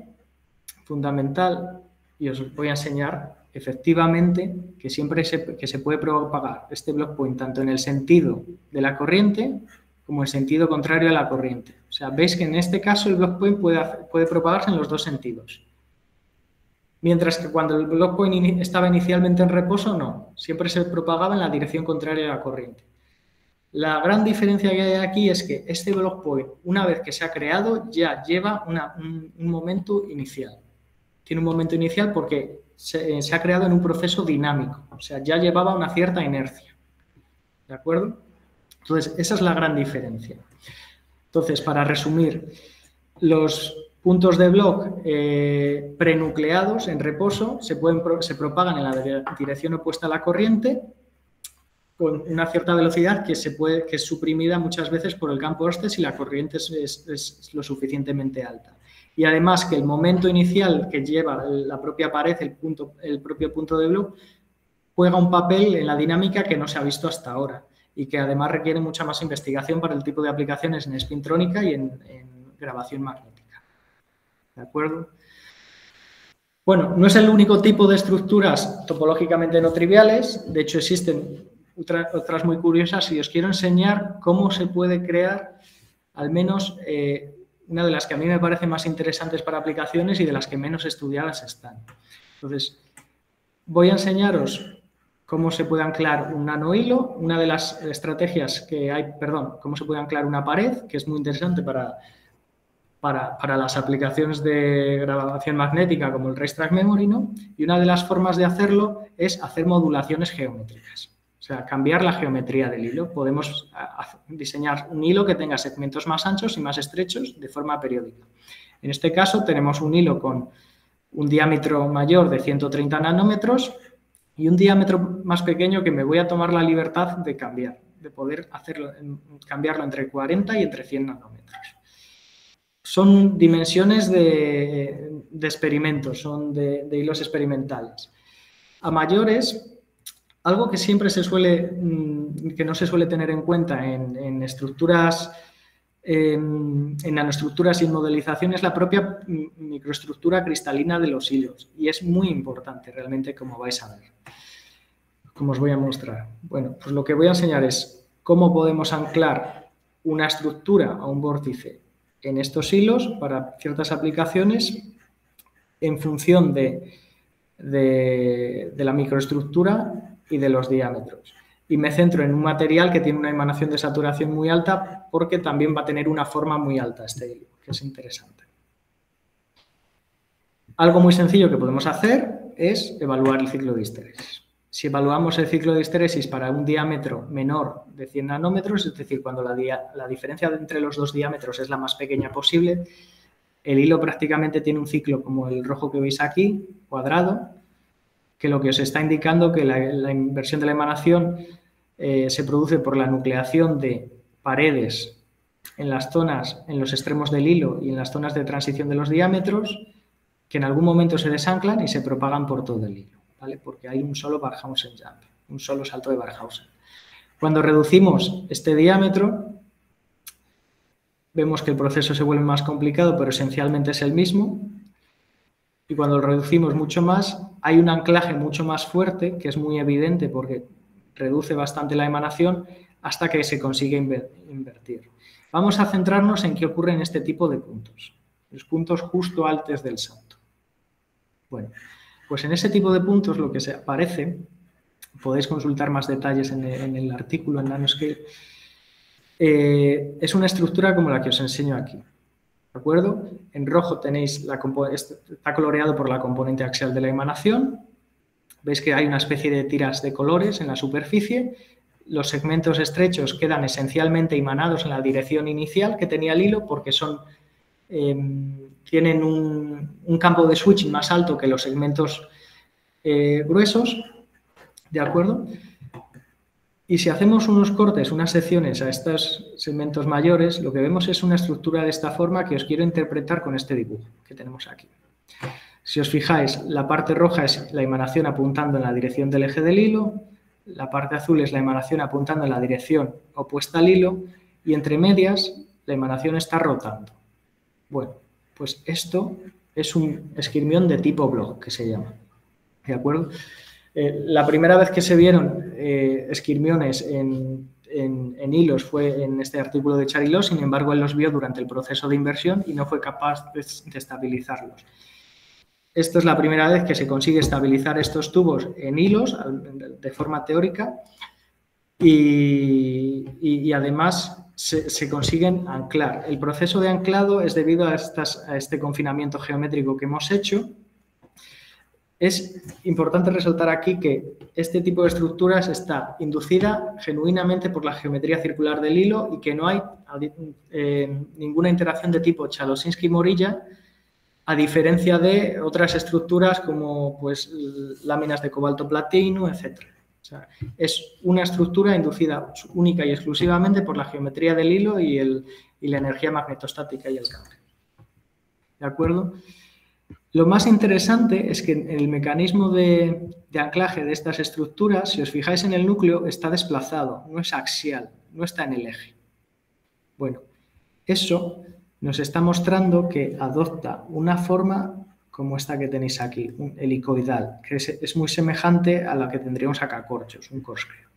fundamental y os voy a enseñar efectivamente que siempre se, que se puede propagar este block point tanto en el sentido de la corriente como en el sentido contrario a la corriente. Sea, veis que en este caso el block point puede, puede propagarse en los dos sentidos. Mientras que cuando el block point estaba inicialmente en reposo, no. Siempre se propagaba en la dirección contraria a la corriente. La gran diferencia que hay aquí es que este block point, una vez que se ha creado, ya lleva un momento inicial. Tiene un momento inicial porque se, ha creado en un proceso dinámico, o sea, ya llevaba una cierta inercia. ¿De acuerdo? Entonces, esa es la gran diferencia. Entonces, para resumir, los puntos de block eh, prenucleados en reposo se, propagan en la dirección opuesta a la corriente con una cierta velocidad que, se puede, que es suprimida muchas veces por el campo Ørsted si la corriente es lo suficientemente alta. Y además que el momento inicial que lleva la propia pared, el, punto, el propio punto de blue, juega un papel en la dinámica que no se ha visto hasta ahora y que además requiere mucha más investigación para el tipo de aplicaciones en spintrónica y en, grabación magnética. ¿De acuerdo? Bueno, no es el único tipo de estructuras topológicamente no triviales, de hecho existen otras muy curiosas y os quiero enseñar cómo se puede crear al menos eh, una de las que a mí me parecen más interesantes para aplicaciones y de las que menos estudiadas están. Entonces, voy a enseñaros cómo se puede anclar un nanohilo, una de las estrategias que hay, perdón, cómo se puede anclar una pared, que es muy interesante para, para, las aplicaciones de grabación magnética como el Racetrack Memory, ¿no? Y una de las formas de hacerlo es hacer modulaciones geométricas. O sea, cambiar la geometría del hilo. Podemos diseñar un hilo que tenga segmentos más anchos y más estrechos de forma periódica. En este caso tenemos un hilo con un diámetro mayor de 130 nanómetros y un diámetro más pequeño que me voy a tomar la libertad de cambiar, de poder hacerlo, cambiarlo entre 40 y entre 100 nanómetros son dimensiones de, experimentos, son de, hilos experimentales. A mayores, algo que siempre se suele, mm, que no se suele tener en cuenta en, estructuras, en, nanoestructuras y modelización es la propia microestructura cristalina de los hilos. Y es muy importante realmente, como vais a ver. Como os voy a mostrar. Bueno, pues lo que voy a enseñar es cómo podemos anclar una estructura a un vórtice en estos hilos para ciertas aplicaciones en función de, de, la microestructura y de los diámetros. Y me centro en un material que tiene una emanación de saturación muy alta porque también va a tener una forma muy alta este hilo, que es interesante. Algo muy sencillo que podemos hacer es evaluar el ciclo de histérisis. Si evaluamos el ciclo de histéresis para un diámetro menor de 100 nanómetros, es decir, cuando la, la diferencia entre los dos diámetros es la más pequeña posible, el hilo prácticamente tiene un ciclo como el rojo que veis aquí, cuadrado, que lo que os está indicando que la, inversión de la emanación eh, se produce por la nucleación de paredes en las zonas, en los extremos del hilo y en las zonas de transición de los diámetros, que en algún momento se desanclan y se propagan por todo el hilo. Porque hay un solo Barhausen jump, un solo salto de Barhausen. Cuando reducimos este diámetro, vemos que el proceso se vuelve más complicado, pero esencialmente es el mismo. Y cuando lo reducimos mucho más, hay un anclaje mucho más fuerte, que es muy evidente porque reduce bastante la emanación hasta que se consigue invertir. Vamos a centrarnos en qué ocurre en este tipo de puntos, los puntos justo antes del salto. Bueno, pues en ese tipo de puntos lo que se aparece, podéis consultar más detalles en el, artículo en Nanoscale, eh, es una estructura como la que os enseño aquí. ¿De acuerdo? En rojo tenéis, la está coloreado por la componente axial de la emanación. Veis que hay una especie de tiras de colores en la superficie. Los segmentos estrechos quedan esencialmente emanados en la dirección inicial que tenía el hilo porque son em, tienen un, campo de switching más alto que los segmentos eh, gruesos, ¿de acuerdo? Y si hacemos unos cortes, unas secciones a estos segmentos mayores, lo que vemos es una estructura de esta forma que os quiero interpretar con este dibujo que tenemos aquí. Si os fijáis, la parte roja es la emanación apuntando en la dirección del eje del hilo, la parte azul es la emanación apuntando en la dirección opuesta al hilo y entre medias la emanación está rotando. Bueno, pues esto es un esquirmión de tipo blog, que se llama. ¿De acuerdo? Eh, la primera vez que se vieron eh, esquirmiones en, hilos fue en este artículo de Chariló, sin embargo, él los vio durante el proceso de inversión y no fue capaz de, estabilizarlos. Esta es la primera vez que se consigue estabilizar estos tubos en hilos de forma teórica y además se, consiguen anclar. El proceso de anclado es debido a, este confinamiento geométrico que hemos hecho. Es importante resaltar aquí que este tipo de estructuras está inducida genuinamente por la geometría circular del hilo y que no hay eh, ninguna interacción de tipo Chalosinsky-Morilla, a diferencia de otras estructuras como pues, láminas de cobalto platino, etcétera es una estructura inducida única y exclusivamente por la geometría del hilo y, la energía magnetostática y el cambio. ¿De acuerdo? Lo más interesante es que el mecanismo de, anclaje de estas estructuras, si os fijáis en el núcleo, está desplazado, no es axial, no está en el eje. Bueno, eso nos está mostrando que adopta una forma como esta que tenéis aquí, un helicoidal, que es, muy semejante a la que tendríamos acá corchos, un corkscrew.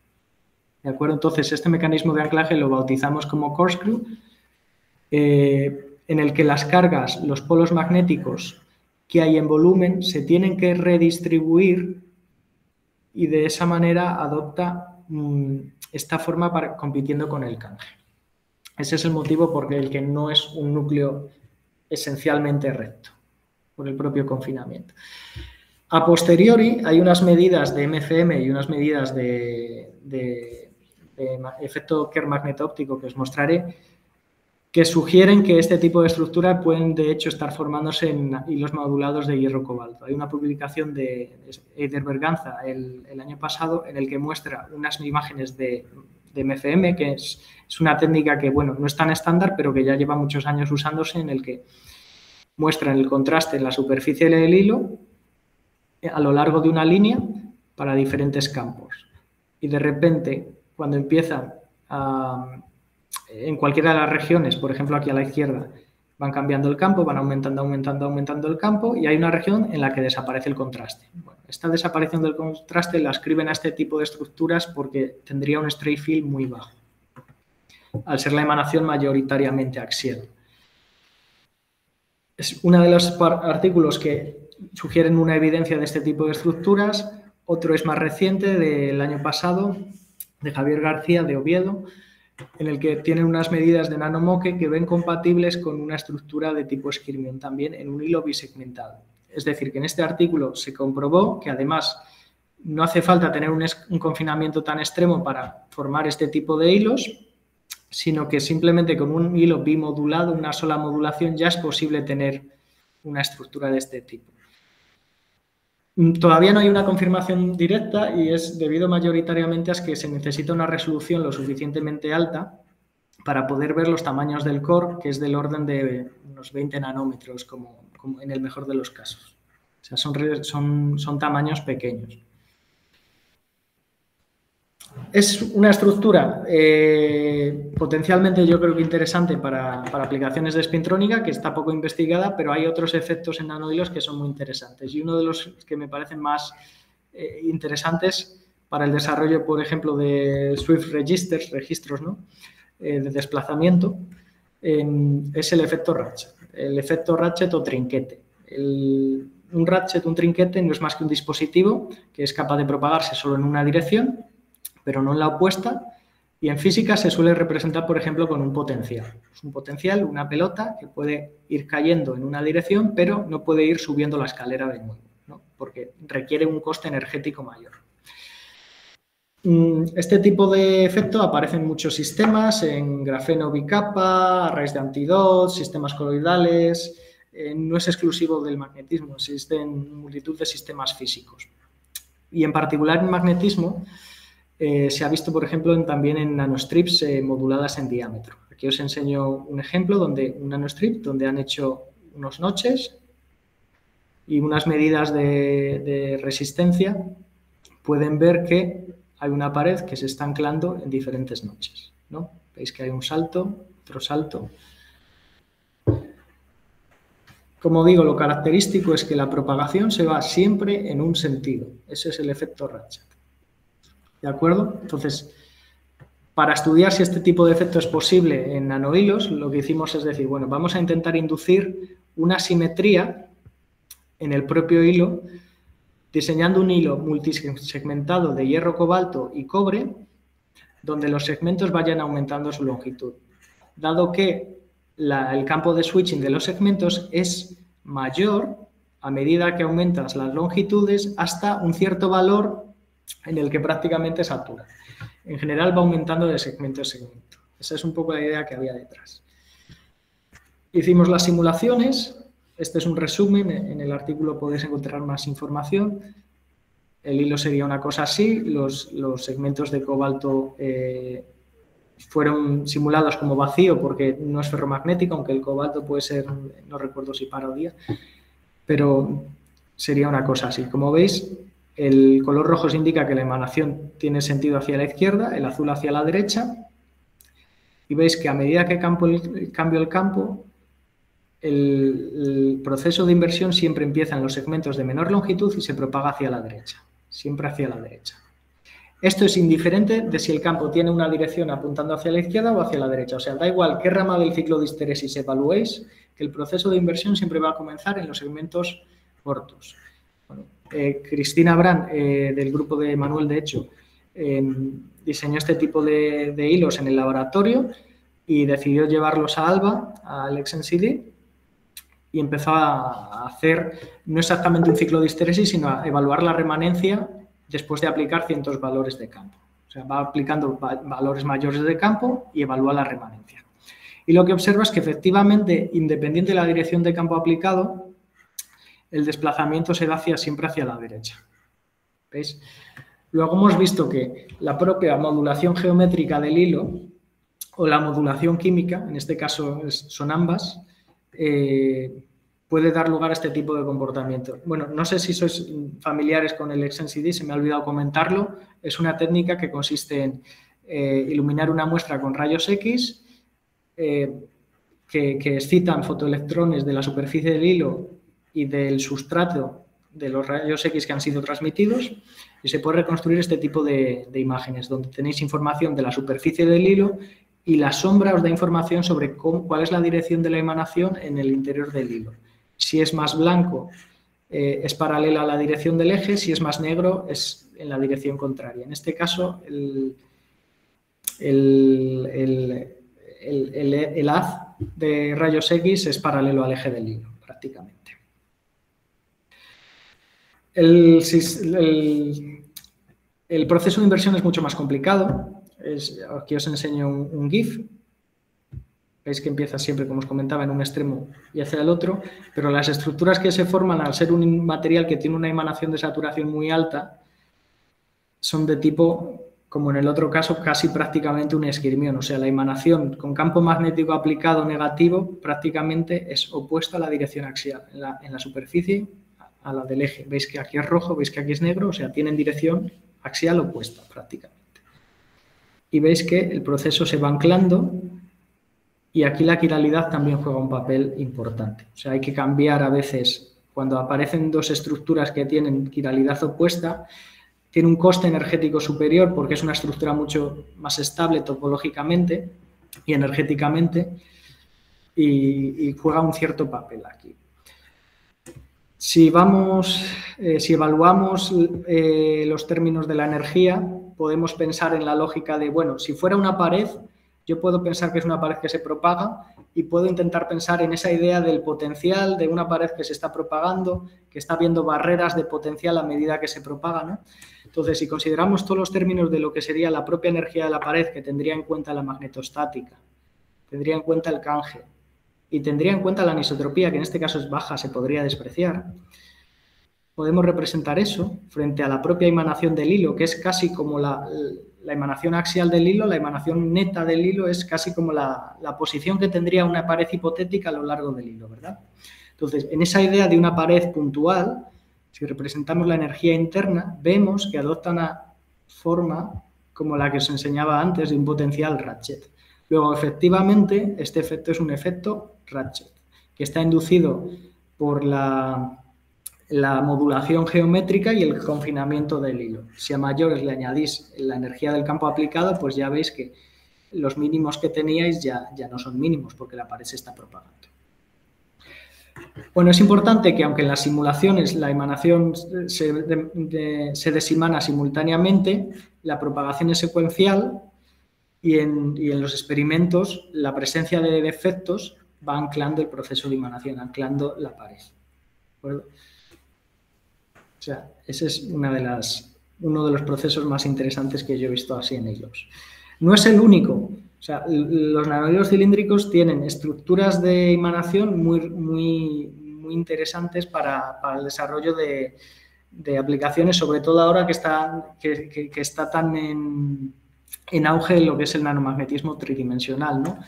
¿De acuerdo? Entonces, este mecanismo de anclaje lo bautizamos como corkscrew, eh, en el que las cargas, los polos magnéticos que hay en volumen, se tienen que redistribuir y de esa manera adopta mm, esta forma compitiendo con el canje. Ese es el motivo por el que no es un núcleo esencialmente recto por el propio confinamiento. A posteriori hay unas medidas de MCM y unas medidas de, efecto Kerr magneto óptico que os mostraré que sugieren que este tipo de estructura pueden de hecho estar formándose en hilos modulados de hierro cobalto. Hay una publicación de Eider Berganza el, año pasado en el que muestra unas imágenes de, MFM, que es, una técnica que bueno, no es tan estándar, pero que ya lleva muchos años usándose, en el que muestran el contraste en la superficie del hilo a lo largo de una línea para diferentes campos. Y de repente, cuando empiezan a en cualquiera de las regiones, por ejemplo aquí a la izquierda, van cambiando el campo, van aumentando, aumentando, aumentando el campo y hay una región en la que desaparece el contraste. esta desaparición del contraste la escriben a este tipo de estructuras porque tendría un stray field muy bajo, al ser la emanación mayoritariamente axial. Es uno de los artículos que sugieren una evidencia de este tipo de estructuras. Otro es más reciente, del año pasado, de Javier García, de Oviedo, en el que tienen unas medidas de nanomoque que ven compatibles con una estructura de tipo Skirmion también en un hilo bisegmentado. Es decir, que en este artículo se comprobó que además no hace falta tener un, confinamiento tan extremo para formar este tipo de hilos, sino que simplemente con un hilo bimodulado, una sola modulación, ya es posible tener una estructura de este tipo. Mm, todavía no hay una confirmación directa y es debido mayoritariamente a que se necesita una resolución lo suficientemente alta para poder ver los tamaños del core, que es del orden de unos 20 nanómetros, como, en el mejor de los casos. O sea, son, son tamaños pequeños. Es una estructura eh, potencialmente yo creo que interesante para, aplicaciones de espintrónica que está poco investigada, pero hay otros efectos en nanohilos que son muy interesantes. Y uno de los que me parecen más eh, interesantes para el desarrollo, por ejemplo, de Swift registers, registros eh, de desplazamiento, es el efecto ratchet. El efecto ratchet o trinquete. un ratchet, un trinquete, no es más que un dispositivo que es capaz de propagarse solo en una dirección pero no en la opuesta. Y en física se suele representar, por ejemplo, con un potencial. Es un potencial, una pelota que puede ir cayendo en una dirección, pero no puede ir subiendo la escalera de nuevo, porque requiere un coste energético mayor. Mm, este tipo de efecto aparece en muchos sistemas, en grafeno bicapa, arrays de antidots, sistemas coloidales. Eh, no es exclusivo del magnetismo, existen multitud de sistemas físicos. Y en particular en magnetismo, eh, se ha visto, por ejemplo, también en nanostrips eh, moduladas en diámetro. Aquí os enseño un ejemplo donde un nanostrip donde han hecho unos noches y unas medidas de, resistencia. Pueden ver que hay una pared que se está anclando en diferentes noches. ¿no? Veis que hay un salto, otro salto. Como digo, lo característico es que la propagación se va siempre en un sentido. Ese es el efecto Ratchet. ¿De acuerdo? Entonces, para estudiar si este tipo de efecto es posible en nanohilos, lo que hicimos es decir, bueno, vamos a intentar inducir una simetría en el propio hilo, diseñando un hilo multisegmentado de hierro, cobalto y cobre, donde los segmentos vayan aumentando su longitud. Dado que el campo de switching de los segmentos es mayor a medida que aumentas las longitudes hasta un cierto valor en el que prácticamente satura. En general va aumentando de segmento a segmento. Esa es un poco la idea que había detrás. Hicimos las simulaciones. Este es un resumen. En el artículo podéis encontrar más información. El hilo sería una cosa así. Los, segmentos de cobalto eh, fueron simulados como vacío porque no es ferromagnético, aunque el cobalto puede ser, no recuerdo si para o día, pero sería una cosa así. Como veis, el color rojo os indica que la emanación tiene sentido hacia la izquierda, el azul hacia la derecha. Y veis que a medida que cambio el campo, el, proceso de inversión siempre empieza en los segmentos de menor longitud y se propaga hacia la derecha, siempre hacia la derecha. Esto es indiferente de si el campo tiene una dirección apuntando hacia la izquierda o hacia la derecha. O sea, da igual qué rama del ciclo de histeresis evaluéis, que el proceso de inversión siempre va a comenzar en los segmentos cortos. Eh, Cristina Brand, eh, del grupo de Manuel, de hecho, em, diseñó este tipo de, hilos en el laboratorio y decidió llevarlos a ALBA, al XNCD, y empezó a hacer no exactamente un ciclo de histeresis, sino a evaluar la remanencia después de aplicar cientos valores de campo. O sea, va aplicando valores mayores de campo y evalúa la remanencia. Y lo que observa es que efectivamente, independiente de la dirección de campo aplicado, el desplazamiento se da hacia, siempre hacia la derecha. ¿Veis? Luego hemos visto que la propia modulación geométrica del hilo o la modulación química, en este caso son ambas, eh, puede dar lugar a este tipo de comportamiento. Bueno, no sé si sois familiares con el XNCD, se me ha olvidado comentarlo. Es una técnica que consiste en eh, iluminar una muestra con rayos X eh, que, que, excitan fotoelectrones de la superficie del hilo y del sustrato de los rayos X que han sido transmitidos y se puede reconstruir este tipo de, imágenes donde tenéis información de la superficie del hilo y la sombra os da información sobre cuál es la dirección de la emanación en el interior del hilo. Si es más blanco, eh, es paralela a la dirección del eje, si es más negro, es en la dirección contraria. En este caso, el, haz de rayos X es paralelo al eje del hilo, prácticamente. El, proceso de inversión es mucho más complicado. aquí os enseño un GIF Veis que empieza siempre, como os comentaba, en un extremo y hacia el otro, pero las estructuras que se forman al ser un material que tiene una emanación de saturación muy alta, son de tipo, como en el otro caso, casi prácticamente un esquirmión. O sea, la emanación con campo magnético aplicado negativo prácticamente es opuesta a la dirección axial en la superficie a la del eje. Veis que aquí es rojo, veis que aquí es negro, o sea, tienen dirección axial opuesta prácticamente. Y veis que el proceso se va anclando y aquí la quiralidad también juega un papel importante. O sea, hay que cambiar a veces, cuando aparecen dos estructuras que tienen quiralidad opuesta, tiene un coste energético superior porque es una estructura mucho más estable topológicamente y energéticamente y, juega un cierto papel aquí. Si vamos, eh, si evaluamos eh, los términos de la energía, podemos pensar en la lógica de, bueno, si fuera una pared, yo puedo pensar que es una pared que se propaga y puedo intentar pensar en esa idea del potencial de una pared que se está propagando, que está viendo barreras de potencial a medida que se propaga. Entonces, si consideramos todos los términos de lo que sería la propia energía de la pared, que tendría en cuenta la magnetostática, tendría en cuenta el canje y tendría en cuenta la anisotropía, que en este caso es baja, se podría despreciar, podemos representar eso frente a la propia emanación del hilo, que es casi como la, la emanación axial del hilo, la emanación neta del hilo es casi como la, posición que tendría una pared hipotética a lo largo del hilo, ¿verdad? Entonces, en esa idea de una pared puntual, si representamos la energía interna, vemos que adopta una forma como la que os enseñaba antes de un potencial ratchet. Luego, efectivamente, este efecto es un efecto ratchet, que está inducido por la la modulación geométrica y el confinamiento del hilo. Si a mayores le añadís la energía del campo aplicado, pues ya veis que los mínimos que teníais ya, ya no son mínimos porque la pared se está propagando. Bueno, es importante que aunque en las simulaciones la emanación se, se desimana simultáneamente, la propagación es secuencial y en, y en, los experimentos la presencia de defectos va anclando el proceso de emanación, anclando la pared. O sea, ese es de las, uno de los procesos más interesantes que yo he visto así en ellos. No es el único. O sea, los nanóhilos cilíndricos tienen estructuras de emanación muy, muy, muy interesantes para, para el desarrollo de, de, aplicaciones, sobre todo ahora que está, que, que, está tan en, en, auge lo que es el nanomagnetismo tridimensional. ¿no?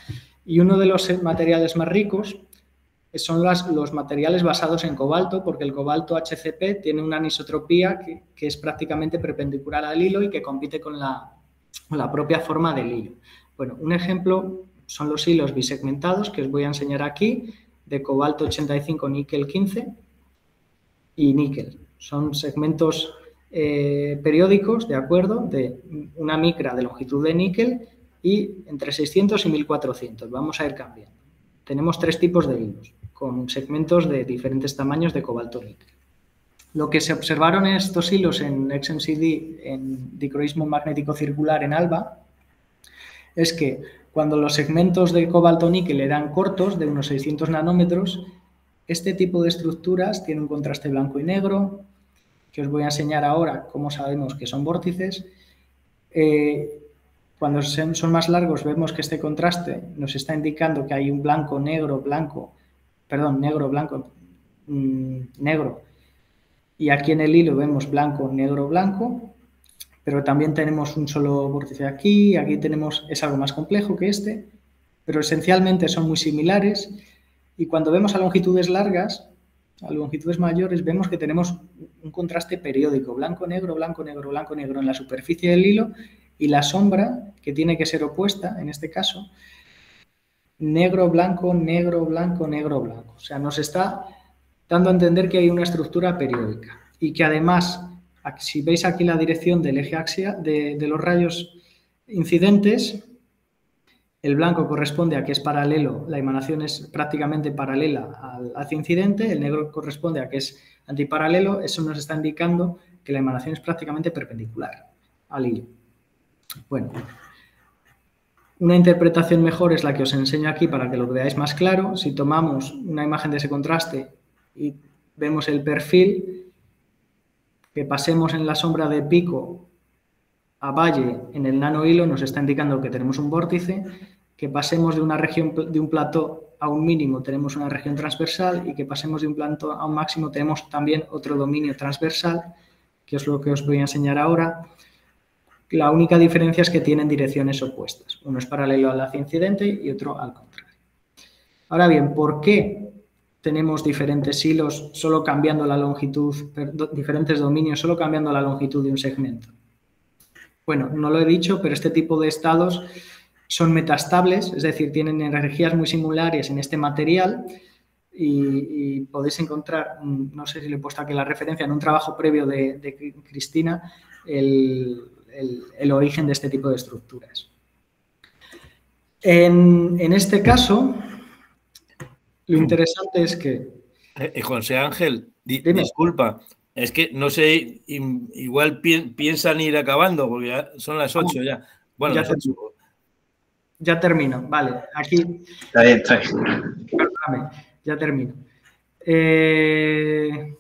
Y uno de los materiales más ricos son los materiales basados en cobalto, porque el cobalto HCP tiene una anisotropía que, es prácticamente perpendicular al hilo y que compite con la, propia forma del hilo. Bueno, un ejemplo son los hilos bisegmentados que os voy a enseñar aquí, de cobalto 85, níquel 15 y níquel. Son segmentos eh, periódicos, ¿de acuerdo?, de una micra de longitud de níquel y entre 600 y 1400. Vamos a ir cambiando. Tenemos tres tipos de hilos con segmentos de diferentes tamaños de cobalto níquel. Lo que se observaron en estos hilos en XMCD, en dicroísmo magnético circular en ALBA, es que cuando los segmentos de cobalto níquel eran cortos, de unos 600 nanómetros, Este tipo de estructuras tiene un contraste blanco y negro, que os voy a enseñar ahora cómo sabemos que son vórtices. Eh, cuando son más largos vemos que este contraste nos está indicando que hay un blanco, negro, blanco, perdón, negro, blanco, mm, negro. Y aquí en el hilo vemos blanco, negro, blanco, pero también tenemos un solo vórtice aquí, aquí tenemos, es algo más complejo que este, pero esencialmente son muy similares. Y cuando vemos a longitudes largas, a longitudes mayores, vemos que tenemos un contraste periódico, blanco, negro, blanco, negro, blanco, negro en la superficie del hilo y la sombra, que tiene que ser opuesta en este caso, negro, blanco, negro, blanco, negro, blanco. O sea, nos está dando a entender que hay una estructura periódica y que además, si veis aquí la dirección del eje axial de, los rayos incidentes, el blanco corresponde a que es paralelo, la emanación es prácticamente paralela al hacia incidente, el negro corresponde a que es antiparalelo, eso nos está indicando que la emanación es prácticamente perpendicular al hilo. Bueno, una interpretación mejor es la que os enseño aquí para que lo veáis más claro. Si tomamos una imagen de ese contraste y vemos el perfil, que pasemos en la sombra de pico a valle en el nano hilo nos está indicando que tenemos un vórtice, que pasemos de una región de un plató a un mínimo tenemos una región transversal y que pasemos de un plató a un máximo tenemos también otro dominio transversal, que es lo que os voy a enseñar ahora. La única diferencia es que tienen direcciones opuestas. Uno es paralelo al hacia incidente y otro al contrario. Ahora bien, ¿por qué tenemos diferentes hilos solo cambiando la longitud, diferentes dominios solo cambiando la longitud de un segmento? Bueno, no lo he dicho, pero este tipo de estados son metastables, es decir, tienen energías muy similares en este material y, podéis encontrar, no sé si le he puesto aquí la referencia, en un trabajo previo de, de Cristina, el, el, origen de este tipo de estructuras. En, este caso, lo interesante es que... Eh, eh, José Ángel, disculpa, es que no sé, igual piensan ir acabando, porque ya son las 8 ya. Bueno, ya, ya termino, vale, aquí... Está bien, está bien. ya termino. Eh,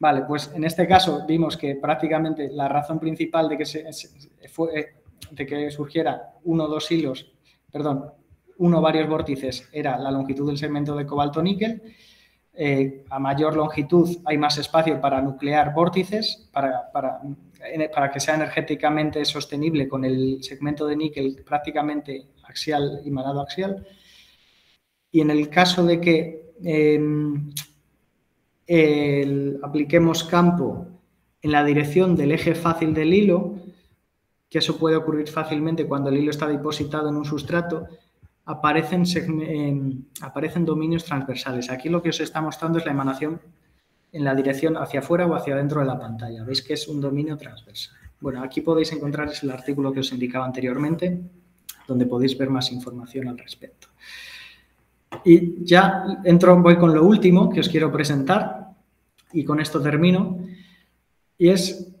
Vale, pues en este caso vimos que prácticamente la razón principal de que, se, eh, de que surgiera uno o dos hilos, perdón, uno o varios vórtices era la longitud del segmento de cobalto-níquel. Eh, a mayor longitud hay más espacio para nuclear vórtices, para, para, para, que sea energéticamente sostenible con el segmento de níquel prácticamente axial y manado axial. Y en el caso de que em, apliquemos campo en la dirección del eje fácil del hilo, que eso puede ocurrir fácilmente cuando el hilo está depositado en un sustrato, aparecen, aparecen dominios transversales. Aquí lo que os está mostrando es la emanación en la dirección hacia afuera o hacia adentro de la pantalla. Veis que es un dominio transversal. Bueno, aquí podéis encontrar el artículo que os indicaba anteriormente, donde podéis ver más información al respecto. Y ya entro, voy con lo último que os quiero presentar y con esto termino. Y es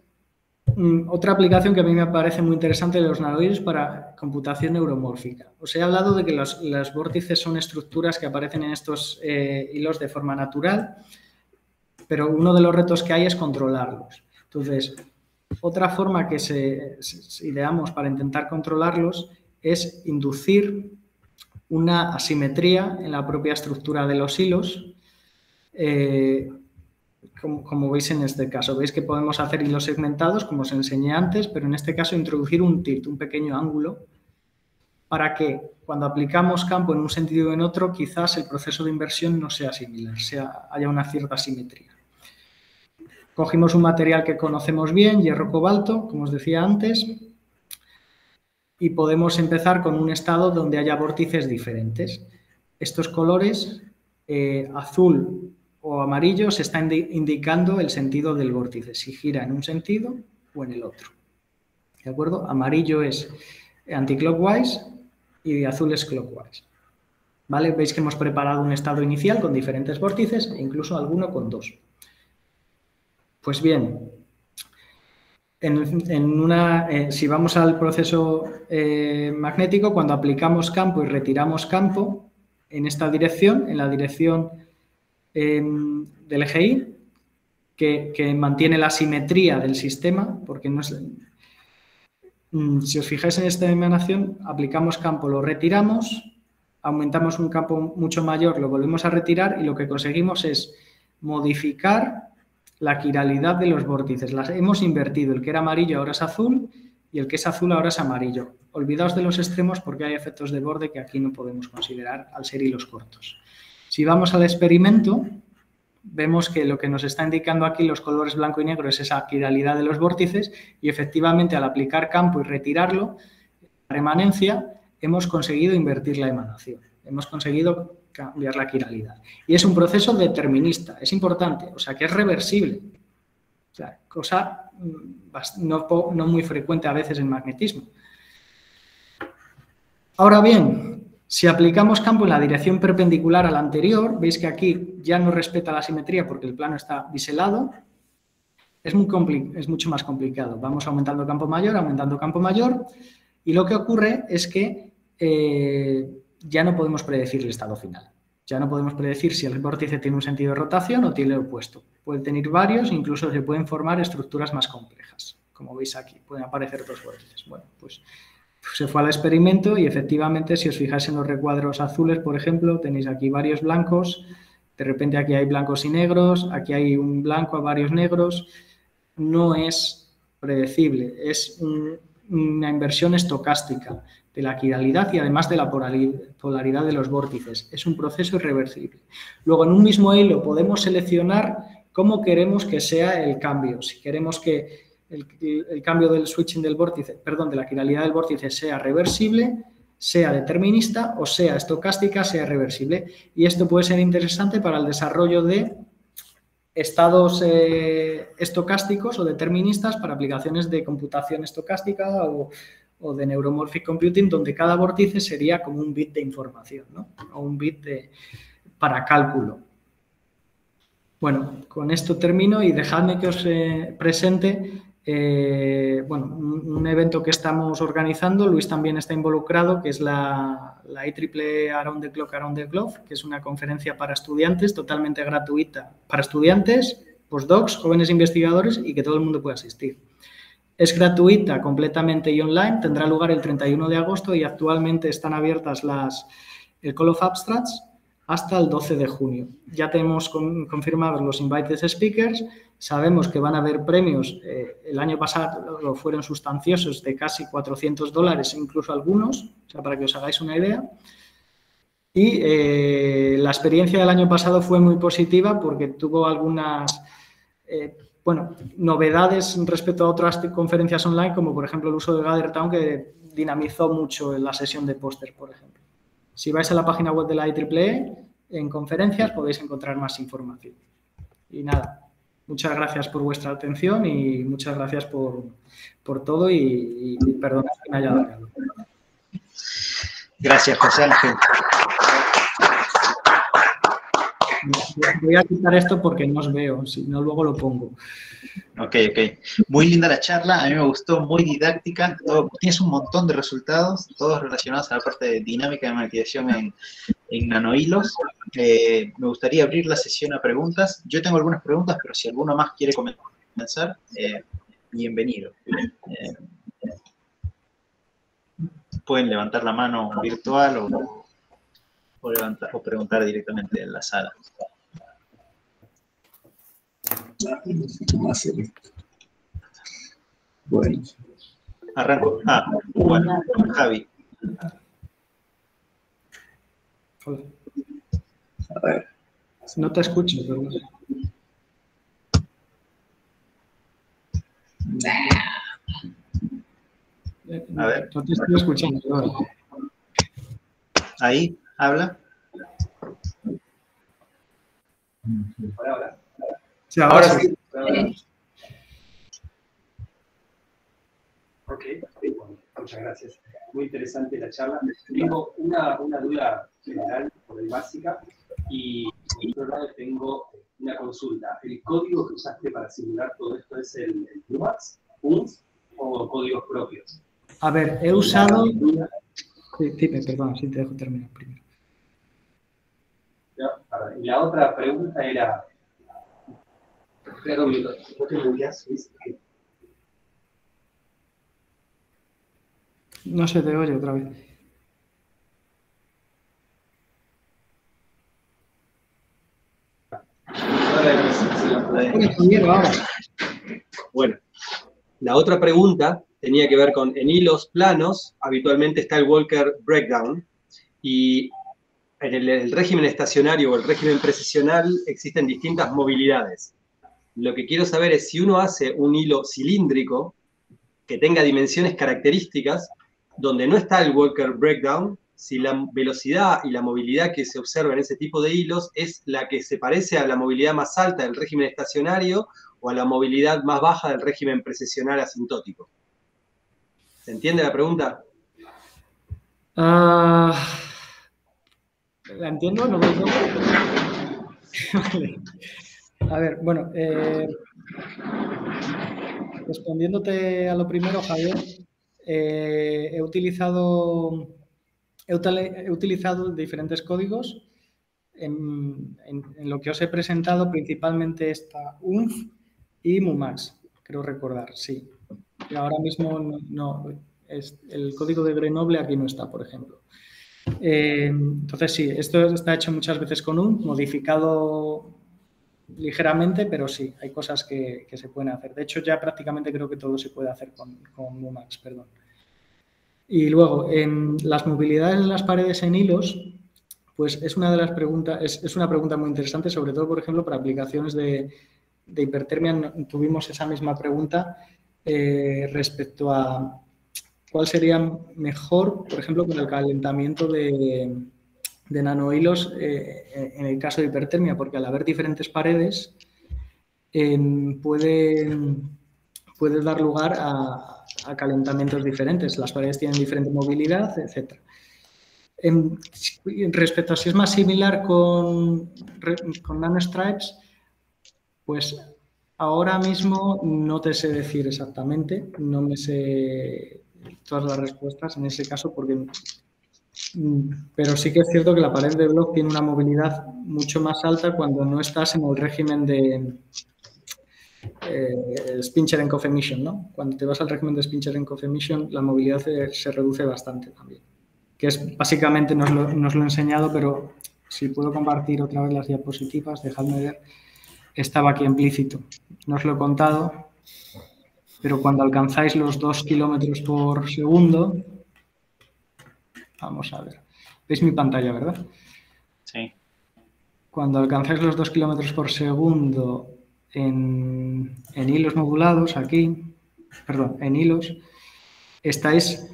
mm, otra aplicación que a mí me parece muy interesante de los nanohilos para computación neuromórfica. Os he hablado de que los, vórtices son estructuras que aparecen en estos eh, hilos de forma natural, pero uno de los retos que hay es controlarlos. Entonces, otra forma que se ideamos para intentar controlarlos es inducir una asimetría en la propia estructura de los hilos, eh, como, veis en este caso. Veis que podemos hacer hilos segmentados, como os enseñé antes, pero en este caso introducir un tilt, un pequeño ángulo, para que cuando aplicamos campo en un sentido o en otro, quizás el proceso de inversión no sea similar, sea, haya una cierta asimetría. Cogimos un material que conocemos bien, hierro cobalto, como os decía antes, y podemos empezar con un estado donde haya vórtices diferentes. Estos colores, eh, azul o amarillo, se están indicando el sentido del vórtice, si gira en un sentido o en el otro. ¿De acuerdo? Amarillo es anticlockwise y azul es clockwise. ¿Vale? Veis que hemos preparado un estado inicial con diferentes vórtices e incluso alguno con dos. Pues bien, en, una, eh, si vamos al proceso eh, magnético, cuando aplicamos campo y retiramos campo en esta dirección, en la dirección em, del EGI que, mantiene la simetría del sistema, porque no es... Mm, si os fijáis en esta emanación, aplicamos campo, lo retiramos, aumentamos un campo mucho mayor, lo volvemos a retirar y lo que conseguimos es modificar la quiralidad de los vórtices. Las hemos invertido, el que era amarillo ahora es azul y el que es azul ahora es amarillo. Olvidaos de los extremos porque hay efectos de borde que aquí no podemos considerar al ser hilos cortos. Si vamos al experimento, vemos que lo que nos está indicando aquí los colores blanco y negro es esa quiralidad de los vórtices y efectivamente al aplicar campo y retirarlo, la remanencia, hemos conseguido invertir la emanación, hemos conseguido cambiar la quiralidad. Y es un proceso determinista, es importante, o sea que es reversible, o sea, cosa mm, no, no muy frecuente a veces en magnetismo. Ahora bien, si aplicamos campo en la dirección perpendicular al anterior, veis que aquí ya no respeta la simetría porque el plano está biselado, es, muy es mucho más complicado. Vamos aumentando campo mayor, aumentando campo mayor, y lo que ocurre es que eh, ya no podemos predecir el estado final. Ya no podemos predecir si el vórtice tiene un sentido de rotación o tiene el opuesto. Puede tener varios, incluso se pueden formar estructuras más complejas. Como veis aquí, pueden aparecer otros vórtices. Bueno, pues se fue al experimento y efectivamente, si os fijáis en los recuadros azules, por ejemplo, tenéis aquí varios blancos, de repente aquí hay blancos y negros, aquí hay un blanco a varios negros, no es predecible, es una inversión estocástica de la quiralidad y además de la polaridad de los vórtices. Es un proceso irreversible. Luego, en un mismo hilo podemos seleccionar cómo queremos que sea el cambio. Si queremos que el, cambio del switching del vórtice, perdón, de la quiralidad del vórtice sea reversible, sea determinista o sea estocástica, sea reversible. Y esto puede ser interesante para el desarrollo de estados eh, estocásticos o deterministas para aplicaciones de computación estocástica o, de neuromorphic computing, donde cada vórtice sería como un bit de información, ¿no? o un bit de, para cálculo. Bueno, con esto termino y dejadme que os eh, presente eh, bueno, un, evento que estamos organizando, Luis también está involucrado, que es la, la IEEE Around the Clock, Around the Globe, que es una conferencia para estudiantes totalmente gratuita, para estudiantes, postdocs, jóvenes investigadores y que todo el mundo puede asistir. Es gratuita completamente y online, tendrá lugar el 31 de agosto y actualmente están abiertas las, el Call of Abstracts hasta el 12 de junio. Ya tenemos confirmados los invited speakers, sabemos que van a haber premios, eh, el año pasado fueron sustanciosos de casi 400 dólares, incluso algunos, para que os hagáis una idea. Y eh, la experiencia del año pasado fue muy positiva porque tuvo algunas eh, bueno, novedades respecto a otras conferencias online, como por ejemplo el uso de GatherTown, que dinamizó mucho la sesión de póster, por ejemplo. Si vais a la página web de la IEEE, en conferencias podéis encontrar más información. Y nada, muchas gracias por vuestra atención y muchas gracias por, todo y, y que me haya dado. Gracias, José Ángel. Voy a quitar esto porque no os veo, si no luego lo pongo. Ok, ok. Muy linda la charla, a mí me gustó, muy didáctica. tienes un montón de resultados, todos relacionados a la parte de dinámica de magnetización en, en nanohilos. Eh, me gustaría abrir la sesión a preguntas. Yo tengo algunas preguntas, pero si alguno más quiere comenzar, eh, bienvenido. Eh, pueden levantar la mano virtual o, o, levantar, o preguntar directamente en la sala. Bueno. Arranco. Ah, bueno, Javi. A ver. No te escucho, pero... A ver. No te estoy escuchando. Ahí, habla. Sí, ahora, sí. Ok, muchas gracias. Muy interesante la charla. Tengo una, una duda general, por el básica, y por otro lado tengo una consulta. ¿El código que usaste para simular todo esto es el, el UMAX, UNS o códigos propios? A ver, he usado... Sí, perdón, sí te dejo terminar primero. Y la otra pregunta era... No se te oye otra vez. Bueno, la otra pregunta tenía que ver con, en hilos planos, habitualmente está el Walker Breakdown, y en el, régimen estacionario o el régimen precisional existen distintas movilidades. Lo que quiero saber es si uno hace un hilo cilíndrico que tenga dimensiones características, donde no está el Walker Breakdown, si la velocidad y la movilidad que se observa en ese tipo de hilos es la que se parece a la movilidad más alta del régimen estacionario o a la movilidad más baja del régimen precisional asintótico. ¿Se entiende la pregunta? Ah, ¿La entiendo? ¿No A ver, bueno, eh, respondiéndote a lo primero, Javier, eh, he utilizado he, utilizado diferentes códigos. En, lo que os he presentado principalmente está UNF y MUMAX, creo recordar, sí. Y ahora mismo no, es, el código de Grenoble aquí no está, por ejemplo. Eh, entonces sí, esto está hecho muchas veces con UNF, modificado ligeramente, pero sí, hay cosas que, se pueden hacer. De hecho, ya prácticamente creo que todo se puede hacer con, con MUMAX, perdón. Y luego, en las movilidades de las paredes en hilos, pues es una de las preguntas, es, una pregunta muy interesante, sobre todo, por ejemplo, para aplicaciones de, hipertermia. Tuvimos esa misma pregunta eh, respecto a cuál sería mejor, por ejemplo, con el calentamiento de, nanohilos eh, en el caso de hipertermia, porque al haber diferentes paredes puede, puede dar lugar a, calentamientos diferentes. Las paredes tienen diferente movilidad, etc. En, respecto a si es más similar con, con nanostripes, pues ahora mismo no te sé decir exactamente, no me sé todas las respuestas en ese caso porque pero sí que es cierto que la pared de block tiene una movilidad mucho más alta cuando no estás en el régimen de, eh, Spincher and Emission, ¿no? Cuando te vas al régimen de Spincher and Emission, la movilidad se, reduce bastante también. Que es básicamente, no os, lo, he enseñado, pero si puedo compartir otra vez las diapositivas, dejadme ver. Estaba aquí implícito. No os lo he contado, pero cuando alcanzáis los 2 kilómetros por segundo, vamos a ver. ¿Veis mi pantalla, verdad? Sí. Cuando alcanzáis los 2 kilómetros por segundo en, hilos modulados aquí, perdón, en hilos, estáis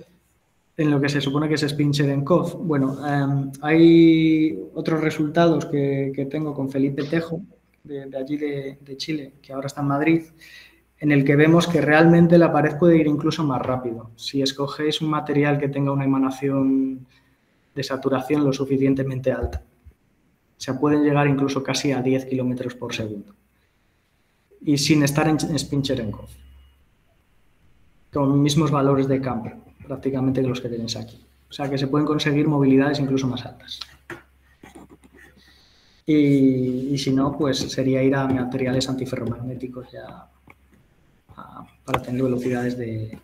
en lo que se supone que es Spincher en COF. Bueno, em, hay otros resultados que, tengo con Felipe Tejo, de, allí de, Chile, que ahora está en Madrid, en el que vemos que realmente la pared puede ir incluso más rápido. Si escogéis un material que tenga una emanación de saturación lo suficientemente alta. O sea, pueden llegar incluso casi a 10 kilómetros por segundo y sin estar en Spincherenkov. Con mismos valores de campo, prácticamente que los que tenéis aquí. O sea que se pueden conseguir movilidades incluso más altas. Y, si no, pues sería ir a materiales antiferromagnéticos ya para tener velocidades de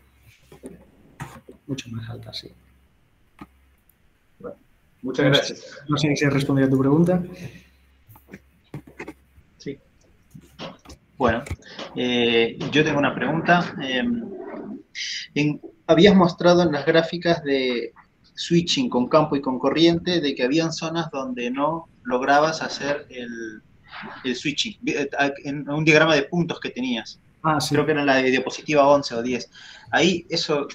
mucho más altas, sí. muchas gracias. No sé si he respondido a tu pregunta. Bueno, eh, yo tengo una pregunta. Em, habías mostrado en las gráficas de switching con campo y con corriente de que habían zonas donde no lograbas hacer el, switching, eh, en un diagrama de puntos que tenías. Ah, Creo que era la diapositiva 11 o 10. Ahí eso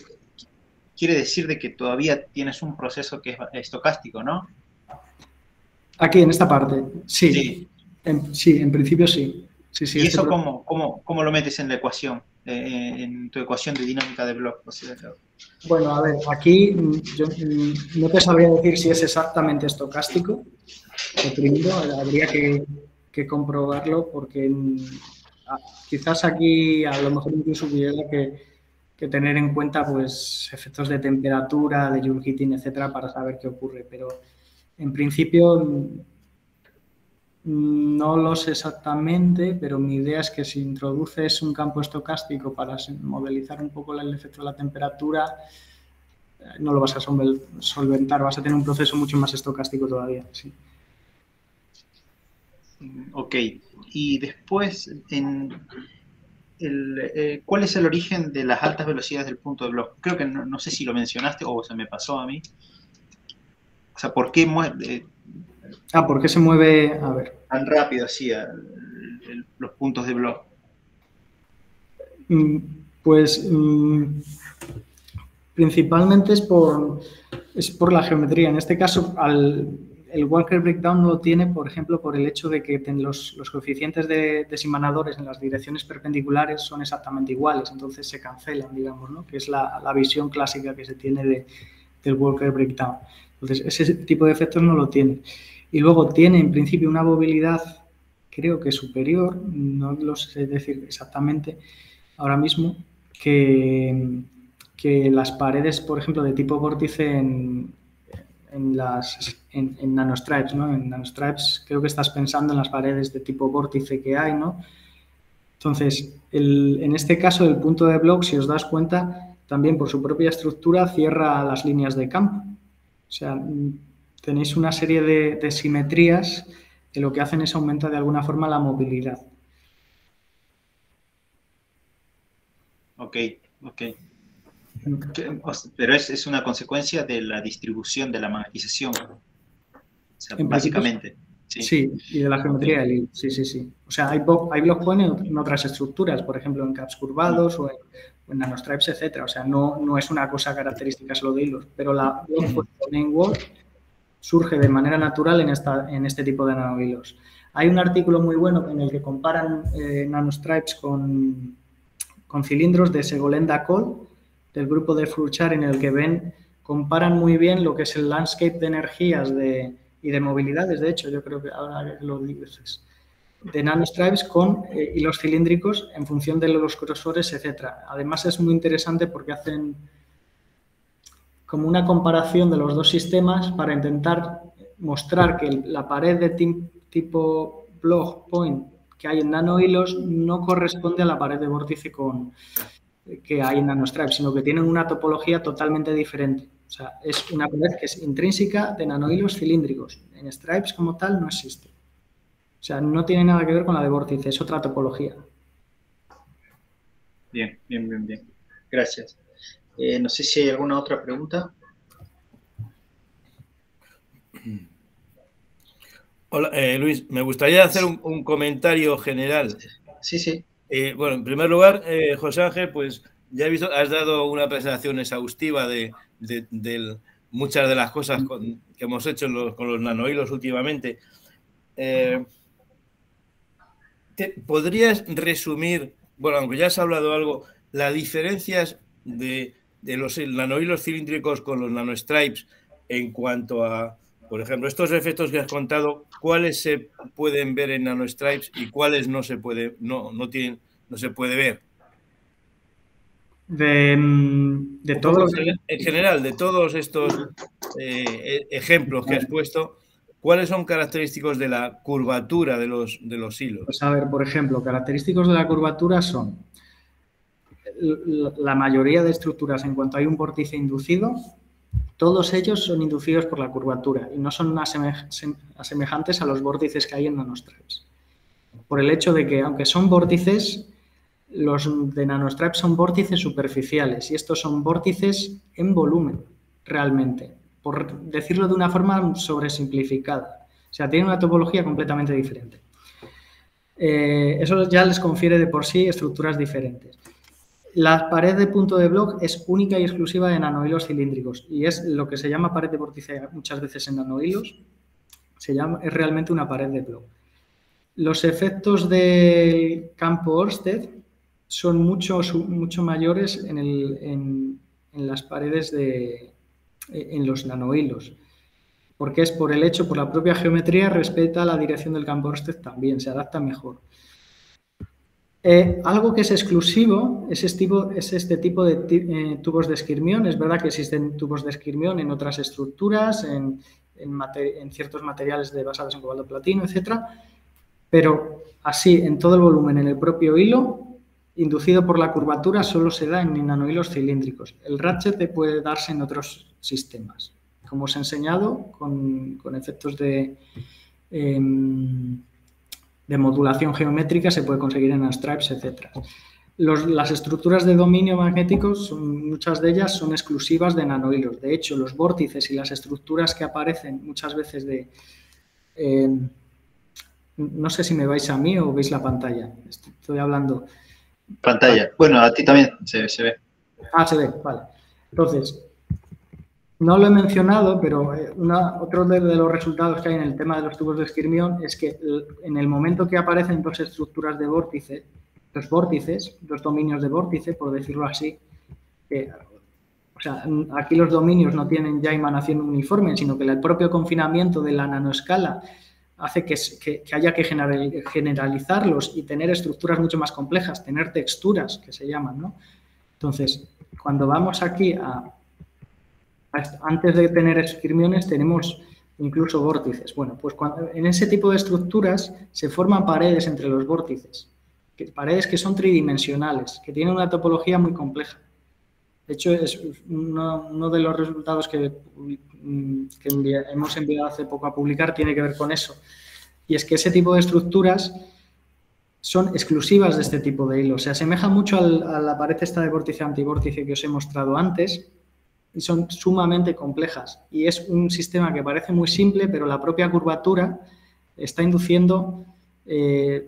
quiere decir de que todavía tienes un proceso que es estocástico, ¿no? Aquí, en esta parte, sí. sí, en principio sí. ¿Y eso cómo, cómo, lo metes en la ecuación, eh, en tu ecuación de dinámica de bloque? Bueno, a ver, aquí yo no te sabría decir si es exactamente estocástico. Lo primero, habría que, comprobarlo porque ah, quizás aquí a lo mejor incluso hubiera que, que, tener en cuenta pues efectos de temperatura, de Joule heating, etcétera, para saber qué ocurre. Pero en principio No lo sé exactamente, pero mi idea es que si introduces un campo estocástico para modelizar un poco el efecto de la temperatura, eh, no lo vas a solventar, vas a tener un proceso mucho más estocástico todavía. Sí. Ok, y después, en eh, ¿cuál es el origen de las altas velocidades del punto de blog? Creo que no, sé si lo mencionaste o se me pasó a mí. O sea, ¿por qué mueve? ah, ¿por qué se mueve? A ver. Tan rápido así los puntos de blog. Mm, pues mm, principalmente es por, es por la geometría. En este caso, al, el Walker Breakdown no lo tiene, por ejemplo, por el hecho de que los, coeficientes de desimanadores en las direcciones perpendiculares son exactamente iguales, entonces se cancelan, digamos, ¿no? que es la, la visión clásica que se tiene de, del Walker Breakdown. Entonces, ese tipo de efectos no lo tiene. Y luego tiene, en principio, una movilidad, creo que superior, no lo sé decir exactamente ahora mismo, que, que las paredes, por ejemplo, de tipo vórtice en, en, las, en, nanostripes, ¿no? En nanostripes creo que estás pensando en las paredes de tipo vórtice que hay, ¿no? Entonces, en este caso, el punto de blog, si os das cuenta, también por su propia estructura cierra las líneas de campo. O sea, tenéis una serie de, de simetrías que lo que hacen es aumentar de alguna forma la movilidad. Ok, ok. Pero es, una consecuencia de la distribución de la magnetización. básicamente. Sí. y de la geometría del Sí, sí, sí. O sea, hay, hay blockpoint en, otras estructuras, por ejemplo, en caps curvados o en, nanostripes, etcétera. O sea, no, no es una cosa característica solo de hilos, pero la blockpoint wall surge de manera natural en, esta, en este tipo de nanohilos. Hay un artículo muy bueno en el que comparan eh, nanostripes con, con cilindros de Segolenda Cole del grupo de Fluchar en el que ven, comparan muy bien lo que es el landscape de energías de, y de movilidades, de hecho, yo creo que ahora lo dices, de nanostripes con eh, hilos cilíndricos en función de los grosores, etcétera. Además es muy interesante porque hacen como una comparación de los dos sistemas para intentar mostrar que la pared de tipo blog point que hay en nanohilos no corresponde a la pared de vórtice con, que hay en nanostripes, sino que tienen una topología totalmente diferente. O sea, es una pared que es intrínseca de nanohilos cilíndricos. En stripes como tal no existe. O sea, no tiene nada que ver con la de vórtice, es otra topología. Bien, bien, bien, bien. Gracias. Eh, no sé si hay alguna otra pregunta. Hola, eh, Luis, me gustaría hacer un comentario general. Sí, sí. Eh, bueno, en primer lugar, eh, José Ángel, pues ya he visto, has dado una presentación exhaustiva de, muchas de las cosas que hemos hecho con los nanohilos últimamente. Eh, ¿Podrías resumir, bueno, aunque ya has hablado algo, las diferencias de, los nanohilos cilíndricos con los nanostripes en cuanto a, por ejemplo, estos efectos que has contado, ¿cuáles se pueden ver en nanostripes y cuáles no se puede, no, no tienen, no se puede ver? De, mm, de todo En general, de todos estos eh, e, ejemplos que has puesto, ¿cuáles son característicos de la curvatura de los, de los hilos? Pues a ver, por ejemplo, característicos de la curvatura son la mayoría de estructuras en cuanto hay un vórtice inducido, todos ellos son inducidos por la curvatura y no son asemejantes a los vórtices que hay en nanostripes. Por el hecho de que, aunque son vórtices, los de nanostripes son vórtices superficiales y estos son vórtices en volumen, realmente, por decirlo de una forma sobresimplificada. O sea, tienen una topología completamente diferente. Eh, eso ya les confiere de por sí estructuras diferentes. La pared de punto de blog es única y exclusiva de nanohilos cilíndricos y es lo que se llama pared de vórtice muchas veces en nanohilos. Se llama, es realmente una pared de blog. Los efectos del campo Orsted son mucho, mucho mayores en, las paredes de en los nanohilos, porque es por el hecho, por la propia geometría, respeta la dirección del campo Orsted también, se adapta mejor. Eh, algo que es exclusivo es este tipo, de eh, tubos de esquirmión. Es verdad que existen tubos de esquirmión en otras estructuras, en, ciertos materiales de, basados en cobalto platino, etc. pero así en todo el volumen en el propio hilo, inducido por la curvatura, solo se da en nanohilos cilíndricos. El ratchet puede darse en otros sistemas, como os he enseñado, con, efectos de, em, de modulación geométrica se puede conseguir en stripes, etc. las estructuras de dominio magnético, muchas de ellas son exclusivas de nanohilos. De hecho, los vórtices y las estructuras que aparecen muchas veces de... Em, no sé si me vais a mí o veis la pantalla. Estoy hablando. Pantalla. Bueno, a ti también se, ve. Ah, se ve, vale. Entonces, no lo he mencionado, pero eh, otro de, los resultados que hay en el tema de los tubos de esquirmión es que en el momento que aparecen dos estructuras de vórtice, dos vórtices, dos dominios de vórtice, por decirlo así, o sea, aquí los dominios no tienen ya emanación uniforme, sino que el propio confinamiento de la nanoescala hace que, haya que generalizarlos y tener estructuras mucho más complejas, tener texturas que se llaman, ¿no? Entonces, cuando vamos aquí a, antes de tener esquirmiones tenemos incluso vórtices. Bueno, pues en ese tipo de estructuras se forman paredes entre los vórtices, paredes que son tridimensionales, que tienen una topología muy compleja. De hecho, uno, de los resultados que, mm, hemos enviado hace poco a publicar tiene que ver con eso. Y es que ese tipo de estructuras son exclusivas de este tipo de hilos. Se asemeja mucho a la pared esta de vórtice-antivórtice que os he mostrado antes y son sumamente complejas. Y es un sistema que parece muy simple, pero la propia curvatura está induciendo eh,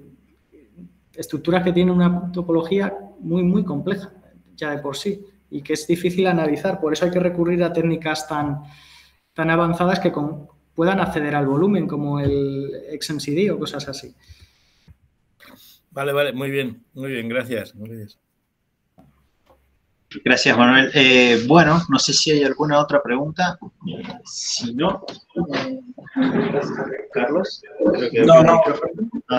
estructuras que tienen una topología muy, muy compleja ya de por sí y que es difícil analizar. Por eso hay que recurrir a técnicas tan, tan avanzadas que puedan acceder al volumen, como el XMCD o cosas así. Vale, vale, muy bien, muy bien, gracias. Gracias, Manuel. Eh, bueno, no sé si hay alguna otra pregunta. Si no, Carlos. no, no,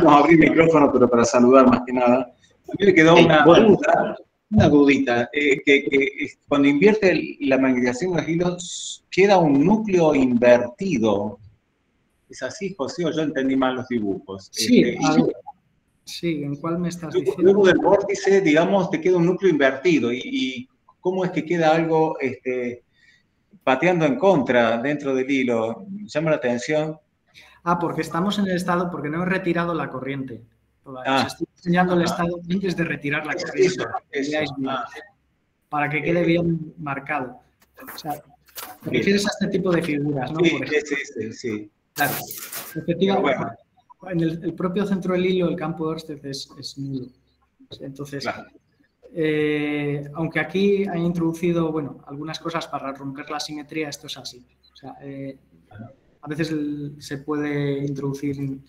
no, abrí el micrófono, pero para saludar más que nada. A mí me quedó una duda una dudita, eh, que, cuando invierte la magnetización de hilos queda un núcleo invertido. ¿Es así, José, o yo entendí mal los dibujos? Sí, este, sí, ¿en cuál me estás diciendo? Luego del vórtice, digamos, te queda un núcleo invertido. ¿Y, cómo es que queda algo este, pateando en contra dentro del hilo? Llama la atención. Ah, porque estamos en el estado, porque no he retirado la corriente. Ah. estoy enseñando el estado antes de retirar la corriente. Ah. Para que quede bien marcado. O sea, te refieres a este tipo de figuras, ¿no? Sí, sí, sí, Claro. Efectivamente, en el, propio centro del hilo, el campo de Orsted es, es nulo. Entonces, eh, aunque aquí ha introducido, bueno, algunas cosas para romper la simetría, esto es así. O sea, eh, a veces se puede introducir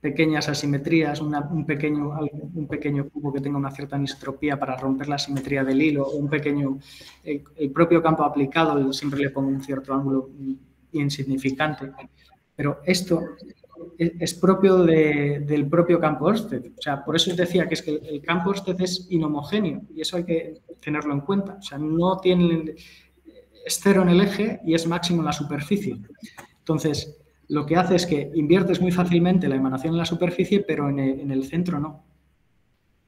pequeñas asimetrías, un, pequeño, un pequeño cubo que tenga una cierta anistropía para romper la simetría del hilo, o un pequeño, el, propio campo aplicado siempre le pongo un cierto ángulo insignificante. Pero esto es, propio del propio campo Orsted. O sea, por eso os decía que es que el, campo Orsted es inhomogéneo y eso hay que tenerlo en cuenta. O sea, no tiene, es cero en el eje y es máximo en la superficie. Entonces, lo que hace es que inviertes muy fácilmente la emanación en la superficie, pero en el, centro no.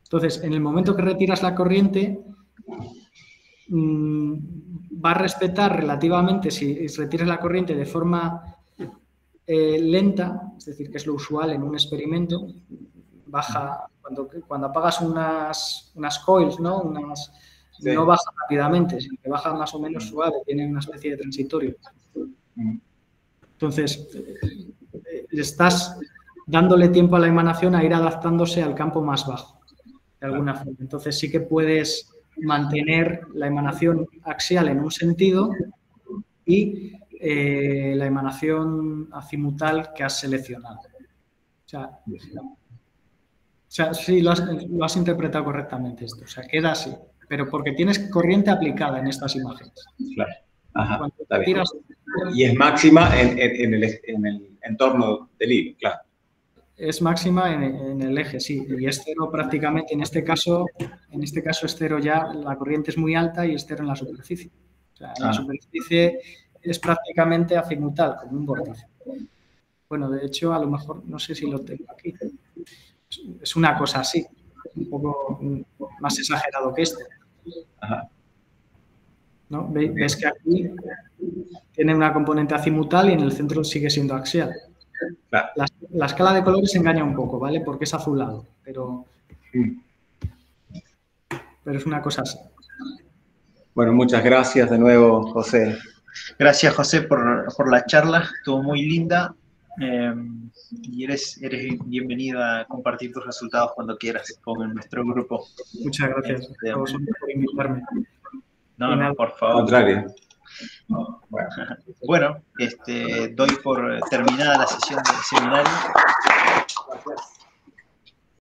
Entonces, en el momento que retiras la corriente, mm, va a respetar relativamente, si retiras la corriente de forma eh, lenta, es decir, que es lo usual en un experimento, baja, cuando, cuando apagas unas, unas coils, ¿no? No baja rápidamente, sino que baja más o menos suave, tiene una especie de transitorio. Entonces, eh, estás dándole tiempo a la emanación a ir adaptándose al campo más bajo, de alguna forma. Entonces, sí que puedes mantener la emanación axial en un sentido y eh, la emanación azimutal que has seleccionado. O sea, sí, lo has, interpretado correctamente esto. O sea, queda así, pero porque tienes corriente aplicada en estas imágenes. Claro. Ajá, y es máxima en, el, entorno del hilo, claro. Es máxima en, el eje, sí, y es cero prácticamente, en este caso, en este caso es cero ya, la corriente es muy alta y es cero en la superficie. O sea, en la ah. superficie es prácticamente azimutal, como un vórtice. Bueno, de hecho, a lo mejor, no sé si lo tengo aquí. Es una cosa así, un poco más exagerado que esto. ¿No? Ves que aquí tiene una componente azimutal y en el centro sigue siendo axial. La, escala de colores engaña un poco, ¿vale? Porque es azulado, pero, pero es una cosa así. Bueno, muchas gracias de nuevo, José. Gracias, José, por, la charla. Estuvo muy linda. Eh, y eres, eres bienvenido a compartir tus resultados cuando quieras con nuestro grupo. Muchas gracias este, a vosotros por invitarme. No, no, por favor. Contrario. Bueno, este, doy por terminada la sesión del seminario. Gracias.